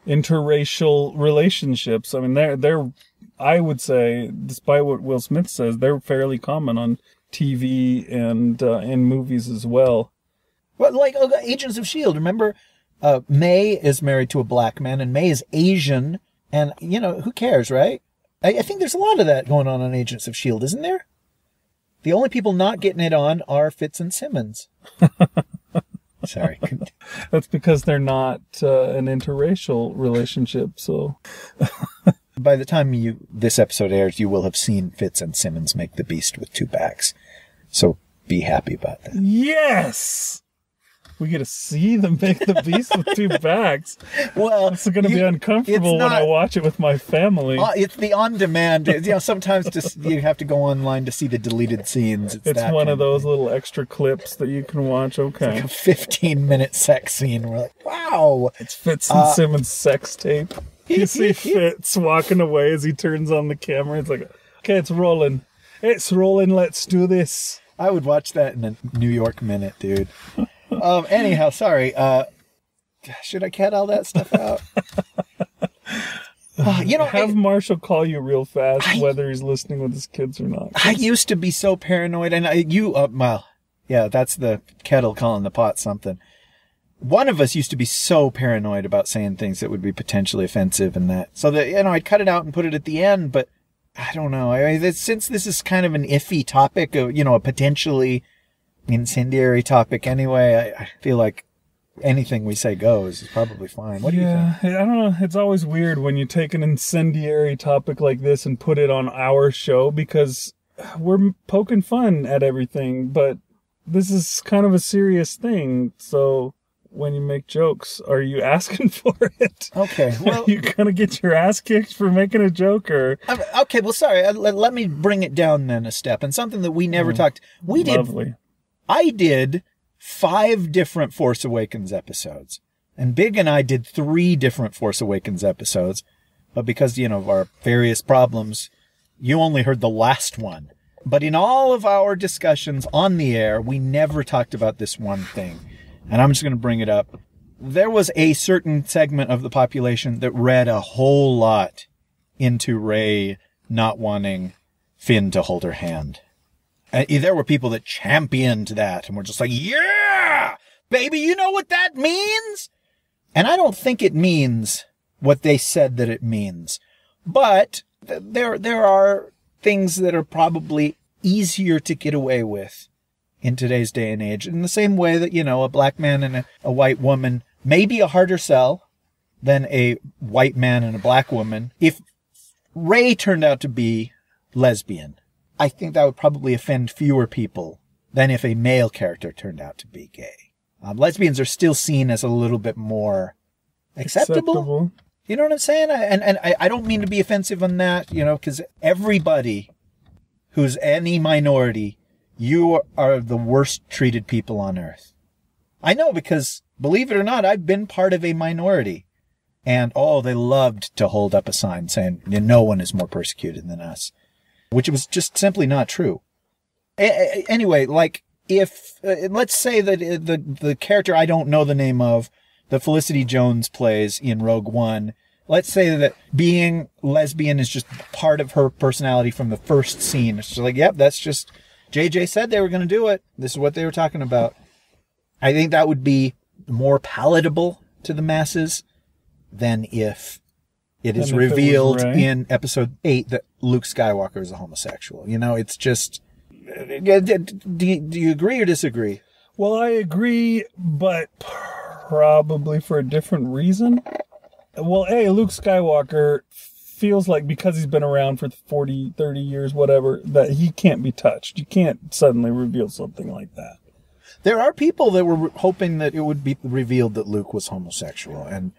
interracial relationships. I mean, they're they're. I would say, despite what Will Smith says, they're fairly common on TV and uh, in movies as well. Well, like uh, Agents of Shield. Remember, uh, May is married to a black man, and May is Asian, and you know who cares, right? I, I think there's a lot of that going on on Agents of Shield, isn't there? The only people not getting it on are Fitz and Simmons. [laughs] Sorry. That's because they're not uh, an interracial relationship. So [laughs] By the time you this episode airs, you will have seen Fitz and Simmons make the beast with two backs. So be happy about that. yes, we get to see them make the beast with two [laughs] backs. Well, It's going to be uncomfortable it's when I watch it with my family. Uh, it's the on-demand. You know, sometimes just you have to go online to see the deleted scenes. It's, it's one of those little extra clips that you can watch. Okay, a 15-minute sex scene. We're like, wow. it's Fitz and Uh, Simmons sex tape. [laughs] You see Fitz walking away as he turns on the camera. It's like, okay, it's rolling. It's rolling. Let's do this. I would watch that in a New York minute, dude. [laughs] Um. Anyhow, sorry. Uh, should I cut all that stuff out? [laughs] Uh, you know, Have I, Marshall call you real fast, whether he's listening with his kids or not. I used to be so paranoid, and I, you, uh, well, yeah, that's the kettle calling the pot something. One of us used to be so paranoid about saying things that would be potentially offensive and that. So that, you know, I'd cut it out and put it at the end, but I don't know. I, I, since this is kind of an iffy topic, uh, you know, a potentially incendiary topic anyway, I, I feel like anything we say goes is probably fine. What do you think? yeah, I don't know. It's always weird when you take an incendiary topic like this and put it on our show because we're poking fun at everything, but this is kind of a serious thing. So when you make jokes, are you [laughs] asking for it? Okay, [laughs] well, are you gonna get your ass kicked for making a joke, or okay, well, sorry. uh, Let, let me bring it down then a step. And something that we never talked. We did. I did five different Force Awakens episodes, and Bigg and I did three different Force Awakens episodes. But because you know of our various problems, you only heard the last one. But in all of our discussions on the air, we never talked about this one thing. And I'm just going to bring it up. There was a certain segment of the population that read a whole lot into Rey not wanting Finn to hold her hand. And there were people that championed that and were just like, yeah, baby, you know what that means? And I don't think it means what they said that it means. But th- there, there are things that are probably easier to get away with in today's day and age. In the same way that, you know, a black man and a, a white woman may be a harder sell than a white man and a black woman. If Rey turned out to be lesbian, I think that would probably offend fewer people than if a male character turned out to be gay. Um, lesbians are still seen as a little bit more acceptable. You know what I'm saying? I- And and I, I don't mean to be offensive on that, you know, because everybody who's any minority, you are the worst treated people on earth. I know because believe it or not, I've been part of a minority. And oh, they loved to hold up a sign saying no one is more persecuted than us, which was just simply not true. A- anyway, like if uh, let's say that uh, the the character I don't know the name of that Felicity Jones plays in Rogue One, let's say that being lesbian is just part of her personality from the first scene. It's like, yep, that's just JJ said they were going to do it. This is what they were talking about. I think that would be more palatable to the masses than if it is if it revealed in episode 8 that Luke Skywalker is a homosexual. You know, it's just uh, do you, do you agree or disagree? Well, I agree, but probably for a different reason. Well, A, Luke Skywalker feels like because he's been around for 40, 30 years, whatever, that he can't be touched. You can't suddenly reveal something like that. There are people that were hoping that it would be revealed that Luke was homosexual, and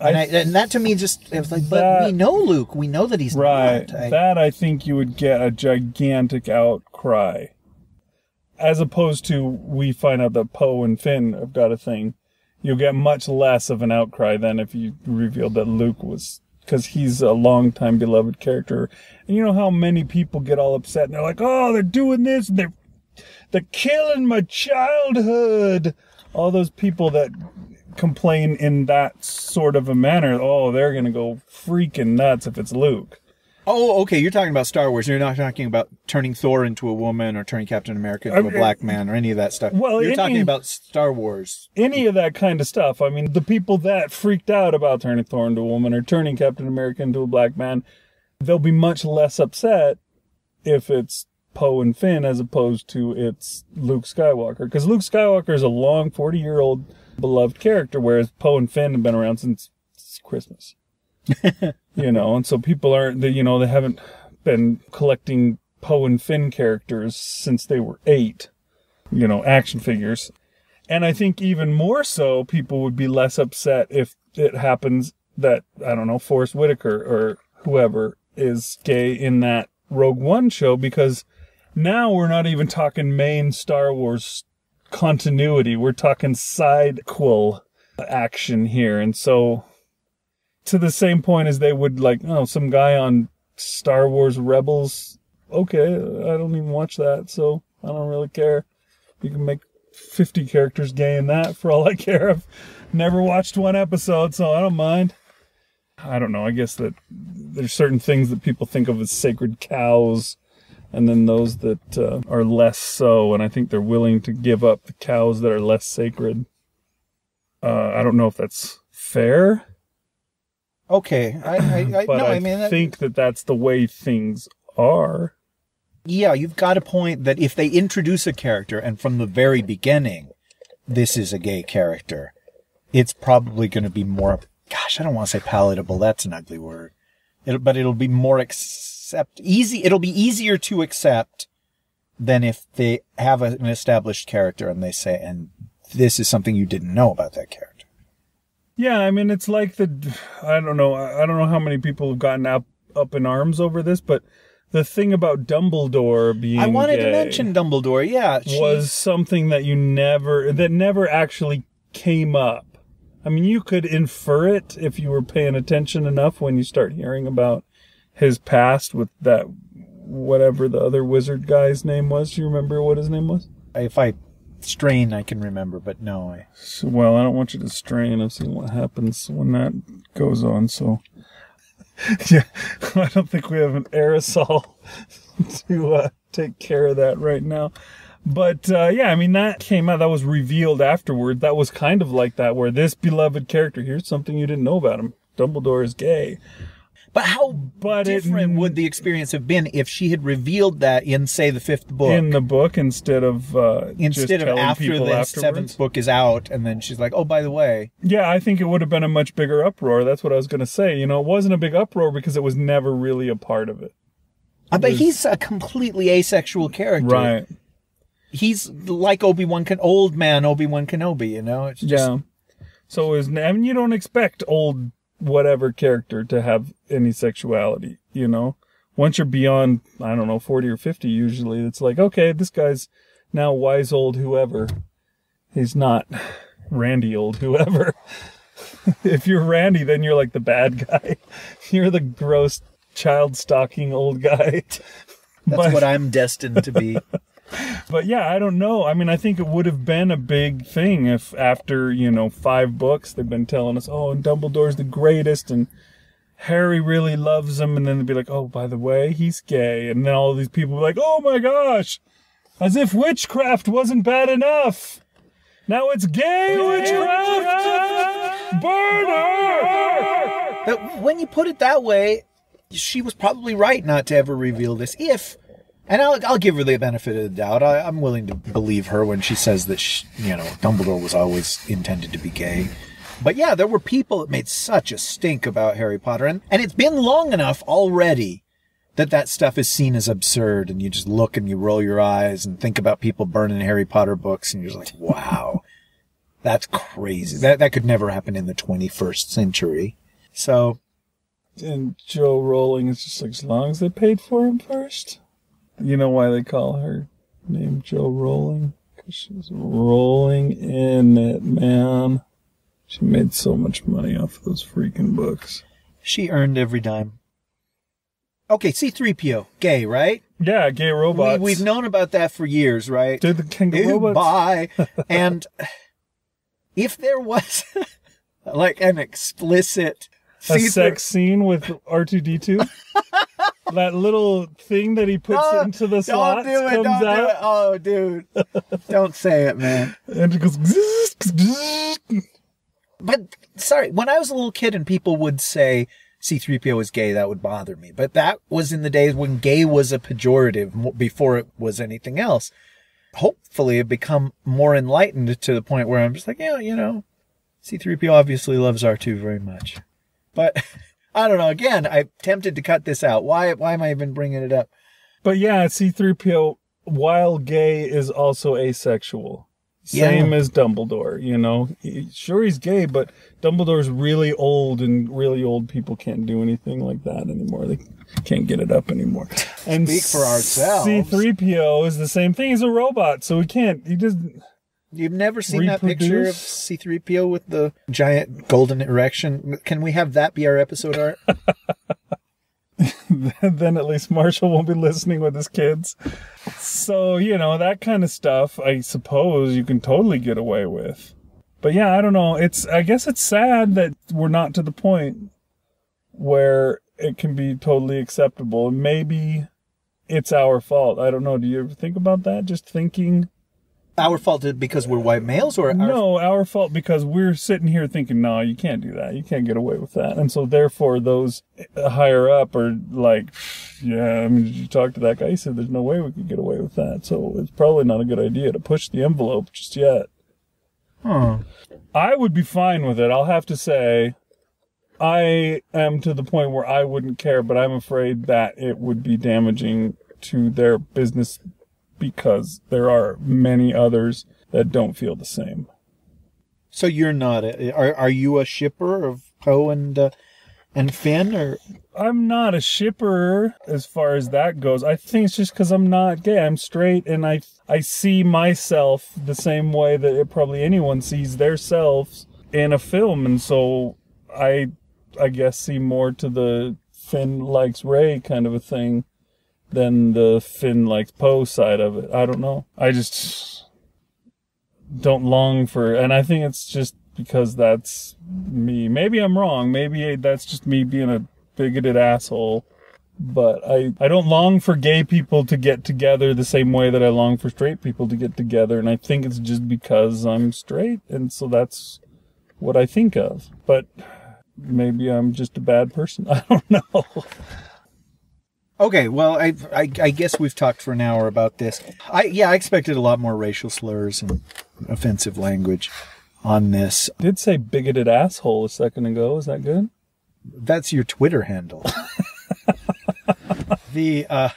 and, I, and that to me just it was like, but we know Luke, we know that he's Right. not. I- that I think you would get a gigantic outcry. as opposed to we find out that Poe and Finn have got a thing, you'll get much less of an outcry than if you revealed that Luke was because he's a long-time beloved character. And you know how many people get all upset and they're like, "Oh, they're doing this, and they're they're killing my childhood." All those people that complain in that sort of a manner, oh, they're gonna go freaking nuts if it's Luke. Oh, okay. You're talking about Star Wars. You're not talking about turning Thor into a woman or turning Captain America into a black man or any of that stuff. Well, you're any- talking about Star Wars. any of that kind of stuff. I mean, the people that freaked out about turning Thor into a woman or turning Captain America into a black man, they'll be much less upset if it's Poe and Finn as opposed to it's Luke Skywalker. Because Luke Skywalker is a long 40 year old beloved character, whereas Poe and Finn have been around since Christmas. [laughs] you know, and so people aren't, they, you know, they haven't been collecting Poe and Finn characters since they were eight, you know, action figures. And I think even more so, people would be less upset if it happens that, I don't know, Forest Whitaker or whoever is gay in that Rogue One show because now we're not even talking main Star Wars continuity. We're talking sidequel action here. And so, to the same point as they would like, oh, some guy on Star Wars Rebels. Okay, I don't even watch that, so I don't really care. You can make 50 characters gay in that for all I care. I've never watched one episode, so I don't mind. I don't know. I guess that there's certain things that people think of as sacred cows, and then those that uh, are less so. And I think they're willing to give up the cows that are less sacred. Uh, I don't know if that's fair, Okay. I, I, I [laughs] but no, I, I mean, that- think that that's the way things are. yeah, you've got a point that if they introduce a character and from the very beginning, this is a gay character, it's probably going to be more, gosh, I don't want to say palatable. That's an ugly word. It'll, but it'll be more accept, easy, it'll be easier to accept than if they have an established character and they say, and this is something you didn't know about that character. Yeah, I mean, it's like the I don't know, I don't know how many people have gotten up up in arms over this, but the thing about Dumbledore being I wanted to mention Dumbledore. Yeah. she- was something that you never that never actually came up. I mean, you could infer it if you were paying attention enough when you start hearing about his past with that whatever the other wizard guy's name was. Do you remember what his name was? if I strain, I can remember, but no. I, So, well, I don't want you to strain. I've seen what happens when that goes on. So, [laughs] yeah, [laughs] I don't think we have an aerosol [laughs] to uh, take care of that right now. But uh, yeah, I mean that came out. That was revealed afterward. That was kind of like that, where this beloved character. Here's something you didn't know about him. Dumbledore is gay. But how But it- different would the experience have been if she had revealed that in, say, the fifth book, in the book instead of uh, just instead of after the afterwards. seventh book is out, and then she's like, "Oh, by the way, Yeah, I think it would have been a much bigger uproar. That's what I was going to say. You know, it wasn't a big uproar because it was never really a part of it. But bet he's a completely asexual character. Right. He's like Obi Wan, Ken- old man Obi Wan Kenobi. You know, it's just Yeah. So is I mean you don't expect old whatever character to have any sexuality, you know? Once you're beyond, I don't know, 40 or 50 usually, it's like, okay, this guy's now wise old whoever. He's not Randy old whoever. [laughs] if you're Randy, then you're like the bad guy. [laughs] You're the gross child stalking old guy. [laughs] that's what I'm destined to be. [laughs] But yeah, I don't know. I mean, I think it would have been a big thing if after, you know, five books, they've been telling us, oh, and Dumbledore's the greatest and Harry really loves him. And then they'd be like, oh, by the way, he's gay. And then all these people would be like, oh my gosh, as if witchcraft wasn't bad enough. Now it's gay witchcraft! Burn her! But when you put it that way, she was probably right not to ever reveal this. If, and I'll, I'll give her the benefit of the doubt. I, I'm willing to believe her when she says that, she, you know, Dumbledore was always intended to be gay. But yeah, there were people that made such a stink about Harry Potter, and, and it's been long enough already that that stuff is seen as absurd, and you just look and you roll your eyes and think about people burning Harry Potter books, and you're just like, [laughs] wow, that's crazy. That that could never happen in the 21st century. So And Jo Rowling is just like, as long as they paid for him first. You know why they call her name Joe Rolling. 'Cause she's rolling in it, man. She made so much money off of those freaking books. She earned every dime. Okay, C3PO, gay, right? Yeah, gay robots. We, we've known about that for years, right? Did the kangaroo robots? bye. [laughs] and if there was [laughs] like an explicit a sex scene with R2D2? [laughs] that little thing that he puts No, into the don't do it, comes don't do out it. Oh, dude. don't say it, man. and it goes. But sorry, when I was a little kid and people would say C3PO is gay, that would bother me. But that was in the days when gay was a pejorative before it was anything else. Hopefully, I've become more enlightened to the point where I'm just like, yeah, you know, C3PO obviously loves R2 very much. But [laughs] I don't know. Again, I'm tempted to cut this out. Why? Why am I even bringing it up? But yeah, C3PO, while gay, is also asexual. Yeah. Same as Dumbledore, you know. Sure, he's gay, but Dumbledore's really old, and really old people can't do anything like that anymore. They can't get it up anymore. And Speak for ourselves. C3PO is the same thing. He's a robot, so he can't. He doesn't. You've never seen that picture of C3PO with the giant golden erection? Can we have that be our episode art? [laughs] [laughs] then at least Marshall won't be listening with his kids. So, you know, that kind of stuff, I suppose you can totally get away with. But yeah, I don't know. It's, I guess it's sad that we're not to the point where it can be totally acceptable. Maybe it's our fault. I don't know. Do you ever think about that? Just thinking, Our fault because we're white males, or our, no, our fault because we're sitting here thinking, no, you can't do that. You can't get away with that. And so therefore those uh, higher up are like, yeah, I mean, did you talk to that guy? He said there's no way we could get away with that. So it's probably not a good idea to push the envelope just yet. Huh. I would be fine with it. I'll have to say I am to the point where I wouldn't care, but I'm afraid that it would be damaging to their business because there are many others that don't feel the same. So you're not. A, are are you a shipper of Poe and uh, and Finn, or I'm not a shipper as far as that goes. I think it's just because I'm not gay. I'm straight, and I I see myself the same way that it, probably anyone sees their selves in a film, and so I I guess see more to the Finn likes Rey kind of a thing than the Finn like Poe side of it. I don't know. I just don't long for, and I think it's just because that's me. Maybe I'm wrong. Maybe that's just me being a bigoted asshole. But I, I don't long for gay people to get together the same way that I long for straight people to get together. And I think it's just because I'm straight. And so that's what I think of. But maybe I'm just a bad person. [laughs] I don't know. [laughs] okay? Well, I, I I guess we've talked for an hour about this. I yeah, I expected a lot more racial slurs and offensive language on this. I Did say bigoted asshole a second ago. Is that good? That's your Twitter handle. [laughs] the uh,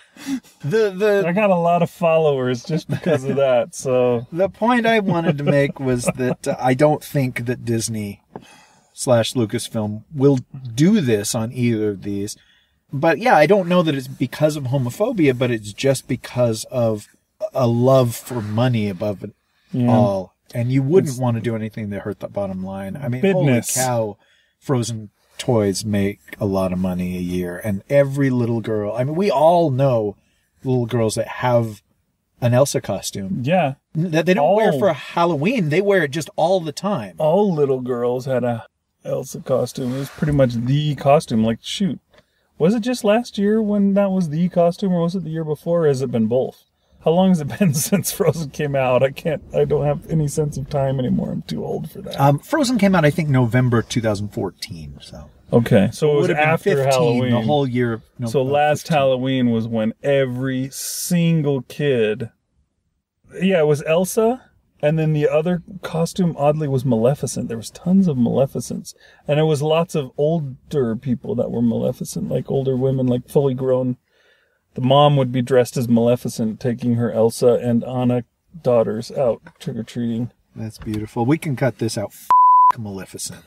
the the I got a lot of followers just because of that. So [laughs] The point I wanted to make was that uh, I don't think that Disney slash Lucasfilm will do this on either of these. But yeah, I don't know that it's because of homophobia, but it's just because of a love for money above it yeah. all. And you wouldn't want to do anything that hurt the bottom line. I mean, Business. holy cow, Frozen toys make a lot of money a year. And every little girl, I mean, we all know little girls that have an Elsa costume yeah. that they don't wear All- for Halloween. They wear it just all the time. all little girls had a Elsa costume. It was pretty much the costume. Like, shoot, was it just last year when that was the costume, or was it the year before? Or has it been both? How long has it [laughs] been since Frozen came out? I can't. I don't have any sense of time anymore. I'm too old for that. Um, Frozen came out, I think, November 2014. So okay, so it was would have been after 15 Halloween. the whole year. of No, so last 15. Halloween was when every single kid. Yeah, it was Elsa, and then the other costume oddly was Maleficent. There was tons of Maleficents, and it was lots of older people that were Maleficent, like older women, like fully grown. The mom would be dressed as Maleficent, taking her Elsa and Anna daughters out trick or treating. That's beautiful. We can cut this out. F- Maleficent.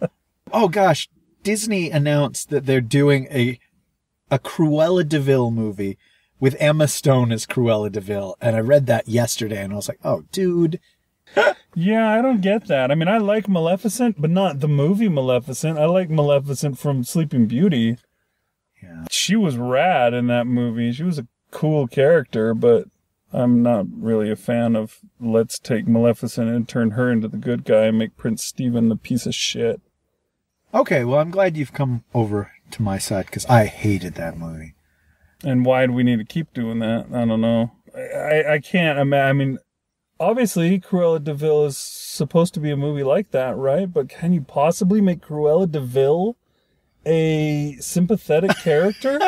[laughs] oh gosh, Disney announced that they're doing a a Cruella de Vil movie with Emma Stone as Cruella de Vil. And I read that yesterday and I was like, oh, dude. [laughs] Yeah, I don't get that. I mean, I like Maleficent, but not the movie Maleficent. I like Maleficent from Sleeping Beauty. Yeah. She was rad in that movie. She was a cool character, but I'm not really a fan of let's take Maleficent and turn her into the good guy and make Prince Stephen the piece of shit. Okay, well, I'm glad you've come over to my side because I hated that movie. And why do we need to keep doing that? I don't know. I, I can't imagine. I mean, obviously, Cruella de Vil is supposed to be a movie like that, right? But can you possibly make Cruella de Vil a sympathetic [laughs] character?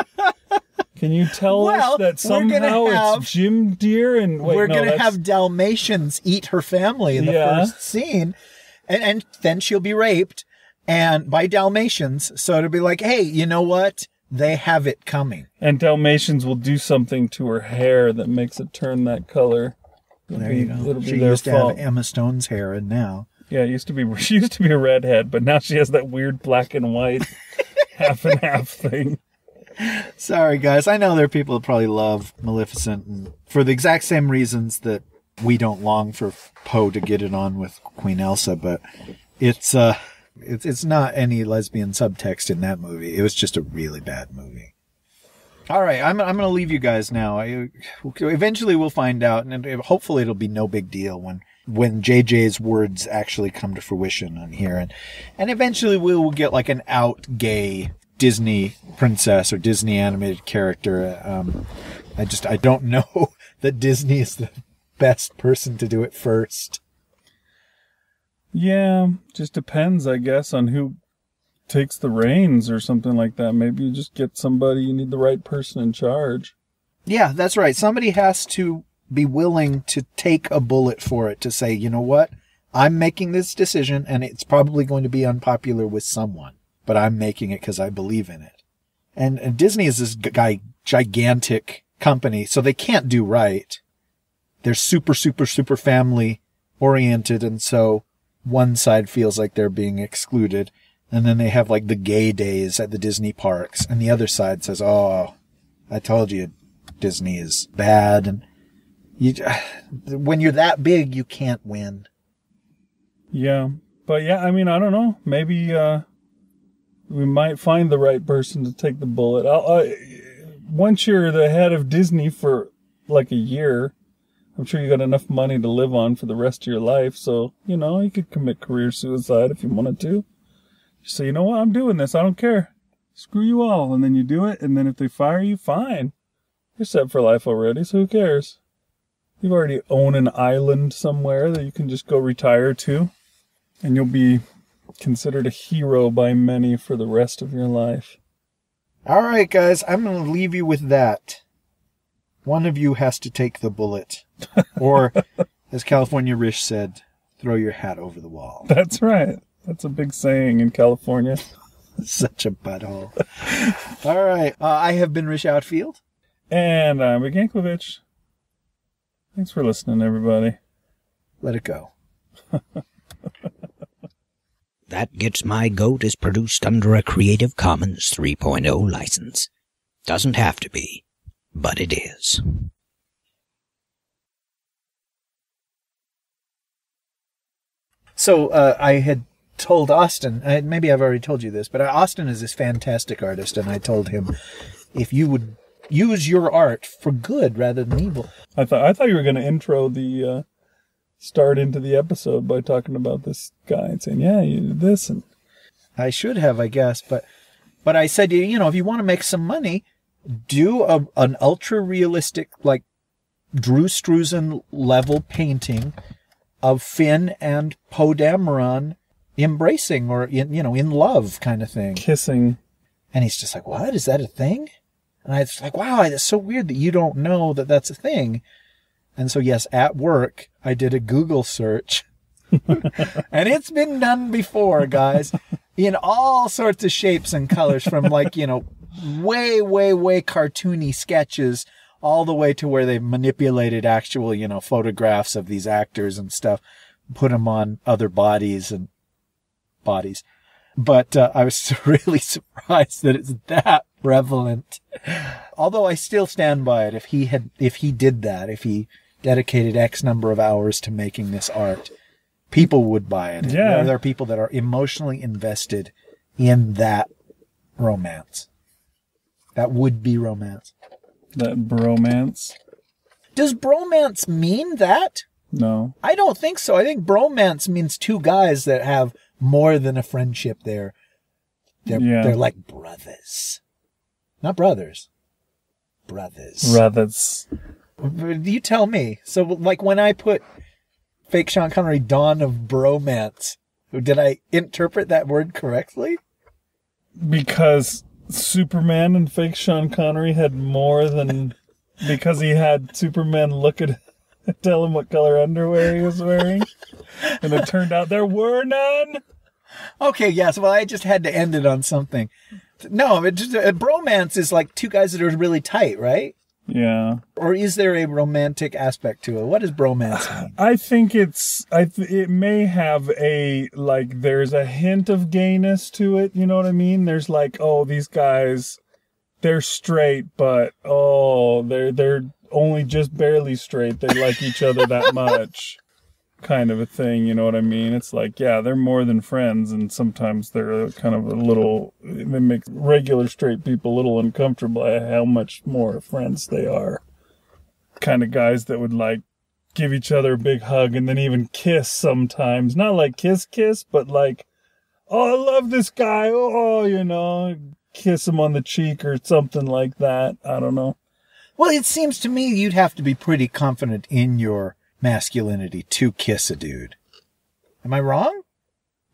can you tell Well, us that gonna somehow have- it's Jim Deere and wait, We're no, going to that's- have Dalmatians eat her family in the Yeah. first scene. And, and then she'll be raped and by Dalmatians. So it'll be like, hey, you know what? They have it coming. and Dalmatians will do something to her hair that makes it turn that color. It'll There be, you go. She used to fault. have Emma Stone's hair, and now Yeah, it used to be [laughs] she used to be a redhead, but now she has that weird black and white [laughs] half and half thing. Sorry, guys. I know there are people that probably love Maleficent and for the exact same reasons that we don't long for Poe to get it on with Queen Elsa, but it's uh, it's it's not any lesbian subtext in that movie. It was just a really bad movie. All right, I'm I'm going to leave you guys now. I, eventually, we'll find out, and hopefully, it'll be no big deal when when JJ's words actually come to fruition on here, and and eventually we will get like an out gay Disney princess or Disney animated character. Um, I just I don't [laughs] know that Disney is the best person to do it first. Yeah, just depends, I guess, on who takes the reins or something like that. Maybe you just get somebody. You need the right person in charge. Yeah, that's right. Somebody has to be willing to take a bullet for it to say, you know what? I'm making this decision and it's probably going to be unpopular with someone, but I'm making it because I believe in it. And, and Disney is this guy, gigantic company, so they can't do right. They're super, super, super family oriented. And so one side feels like they're being excluded. And then they have like the gay days at the Disney parks and the other side says, Oh, I told you Disney is bad. And you, [sighs] when you're that big, you can't win. Yeah, but yeah, I mean, I don't know. Maybe uh, we might find the right person to take the bullet. I, once you're the head of Disney for like a year, I'm sure you got enough money to live on for the rest of your life. So you know, you could commit career suicide if you wanted to. Just say, you know what, I'm doing this. I don't care. Screw you all, and then you do it. And then if they fire you, fine. You're set for life already, so who cares? You already own an island somewhere that you can just go retire to and you'll be considered a hero by many for the rest of your life. All right, guys, I'm going to leave you with that. One of you has to take the bullet. [laughs] Or, as California Rish said, throw your hat over the wall. [laughs] That's right. That's a big saying in California. [laughs] Such a butthole. All right. Uh, I have been Rish Outfield. And I'm Bigg Anklevich. Thanks for listening, everybody. Let it go. That Gets My Goat is produced under a Creative Commons 3.0 license. Doesn't have to be, but it is. So uh, I had told Austin, uh, maybe I've already told you this, but Austin is this fantastic artist, and I told him if you would use your art for good rather than evil. I thought I thought you were going to intro the uh, start into the episode by talking about this guy and saying, "Yeah, you did this," and I should have, I guess, but but I said, you know, if you want to make some money, do a, an ultra realistic, like Drew Struzan level painting of Finn and Poe Dameron embracing or in, you know in love kind of thing. kissing. And he's just like, what? Is that a thing? And I was like, wow, it's so weird that you don't know that that's a thing. And so, yes, at work, I did a Google search. [laughs] and it's been done before, guys, in all sorts of shapes and colors from like, you know, way, way, way cartoony sketches all the way to where they've manipulated actual, you know, photographs of these actors and stuff, put them on other bodies and bodies but uh, I was [laughs] really surprised that it's that prevalent. Although I still stand by it. If he had, if he did that, if he dedicated X number of hours to making this art, people would buy it. Yeah. There, there are people that are emotionally invested in that romance. That would be romance. That bromance. Does bromance mean that? No. I don't think so. I think bromance means two guys that have more than a friendship. They're they're Yeah. they're like brothers, not brothers. Brothers. Brothers. You tell me. So, like when I put fake Sean Connery Dawn of Bromance, did I interpret that word correctly? Because Superman and fake Sean Connery had more than [laughs] because he had Superman look at [laughs] tell him what color underwear he was wearing. and it turned out there were none. Okay, yes. Well, I just had to end it on something. No, it just, uh, bromance is like two guys that are really tight, right? Yeah. Or is there a romantic aspect to it? What does bromance mean? [sighs] I think it's I th- it may have a like there's a hint of gayness to it, you know what I mean? There's like oh these guys they're straight but oh they're they're only just barely straight. They like each other that [laughs] much. Kind of a thing, you know what I mean? It's like, yeah, they're more than friends, and sometimes they're kind of a little, they make regular straight people a little uncomfortable how much more friends they are. Kind of guys that would like give each other a big hug and then even kiss sometimes. Not like kiss kiss, but like, oh, I love this guy. Oh, you know, kiss him on the cheek or something like that. I don't know. Well, it seems to me you'd have to be pretty confident in your masculinity to kiss a dude. Am I wrong?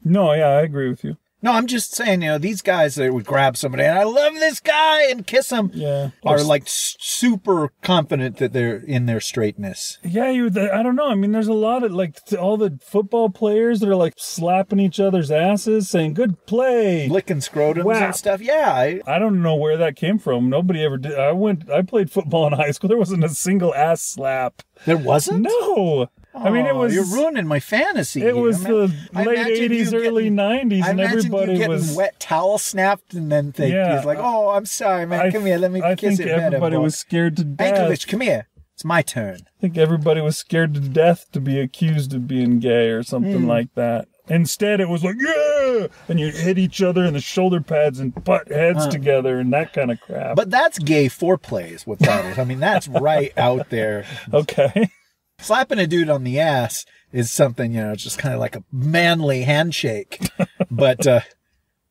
No, yeah, I agree with you. No, I'm just saying, you know, these guys that would grab somebody and I love this guy and kiss him Yeah. are like super confident that they're in their straightness. Yeah, you. I don't know. I mean, there's a lot of like all the football players that are like slapping each other's asses, saying "good play." Licking scrotums Wow. and stuff. Yeah. I, I don't know where that came from. Nobody ever did. I went. I played football in high school. There wasn't a single ass slap. there wasn't? No. I mean, it was. You're ruining my fantasy. It was I ma- the late '80s, early getting- '90s, I and everybody you getting was. wet towel snapped and then think Yeah. he's like, "Oh, I'm sorry, man. I, come here, let me I kiss think it better." everybody boy." was scared to death. Anklevich, come here. It's my turn. I think everybody was scared to death to be accused of being gay or something Hmm. like that. Instead, it was like, yeah! And you hit each other in the shoulder pads and butt heads together and that kind of crap. But that's gay foreplay, is what that is. I mean, that's right out there. [laughs] okay. Slapping a dude on the ass is something, you know, it's just kind of like a manly handshake. [laughs] but uh,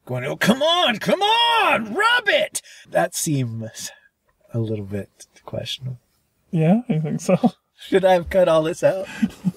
going, oh, come on, come on, rub it. That seems a little bit questionable. Yeah, I think so. Should I have cut all this out? [laughs]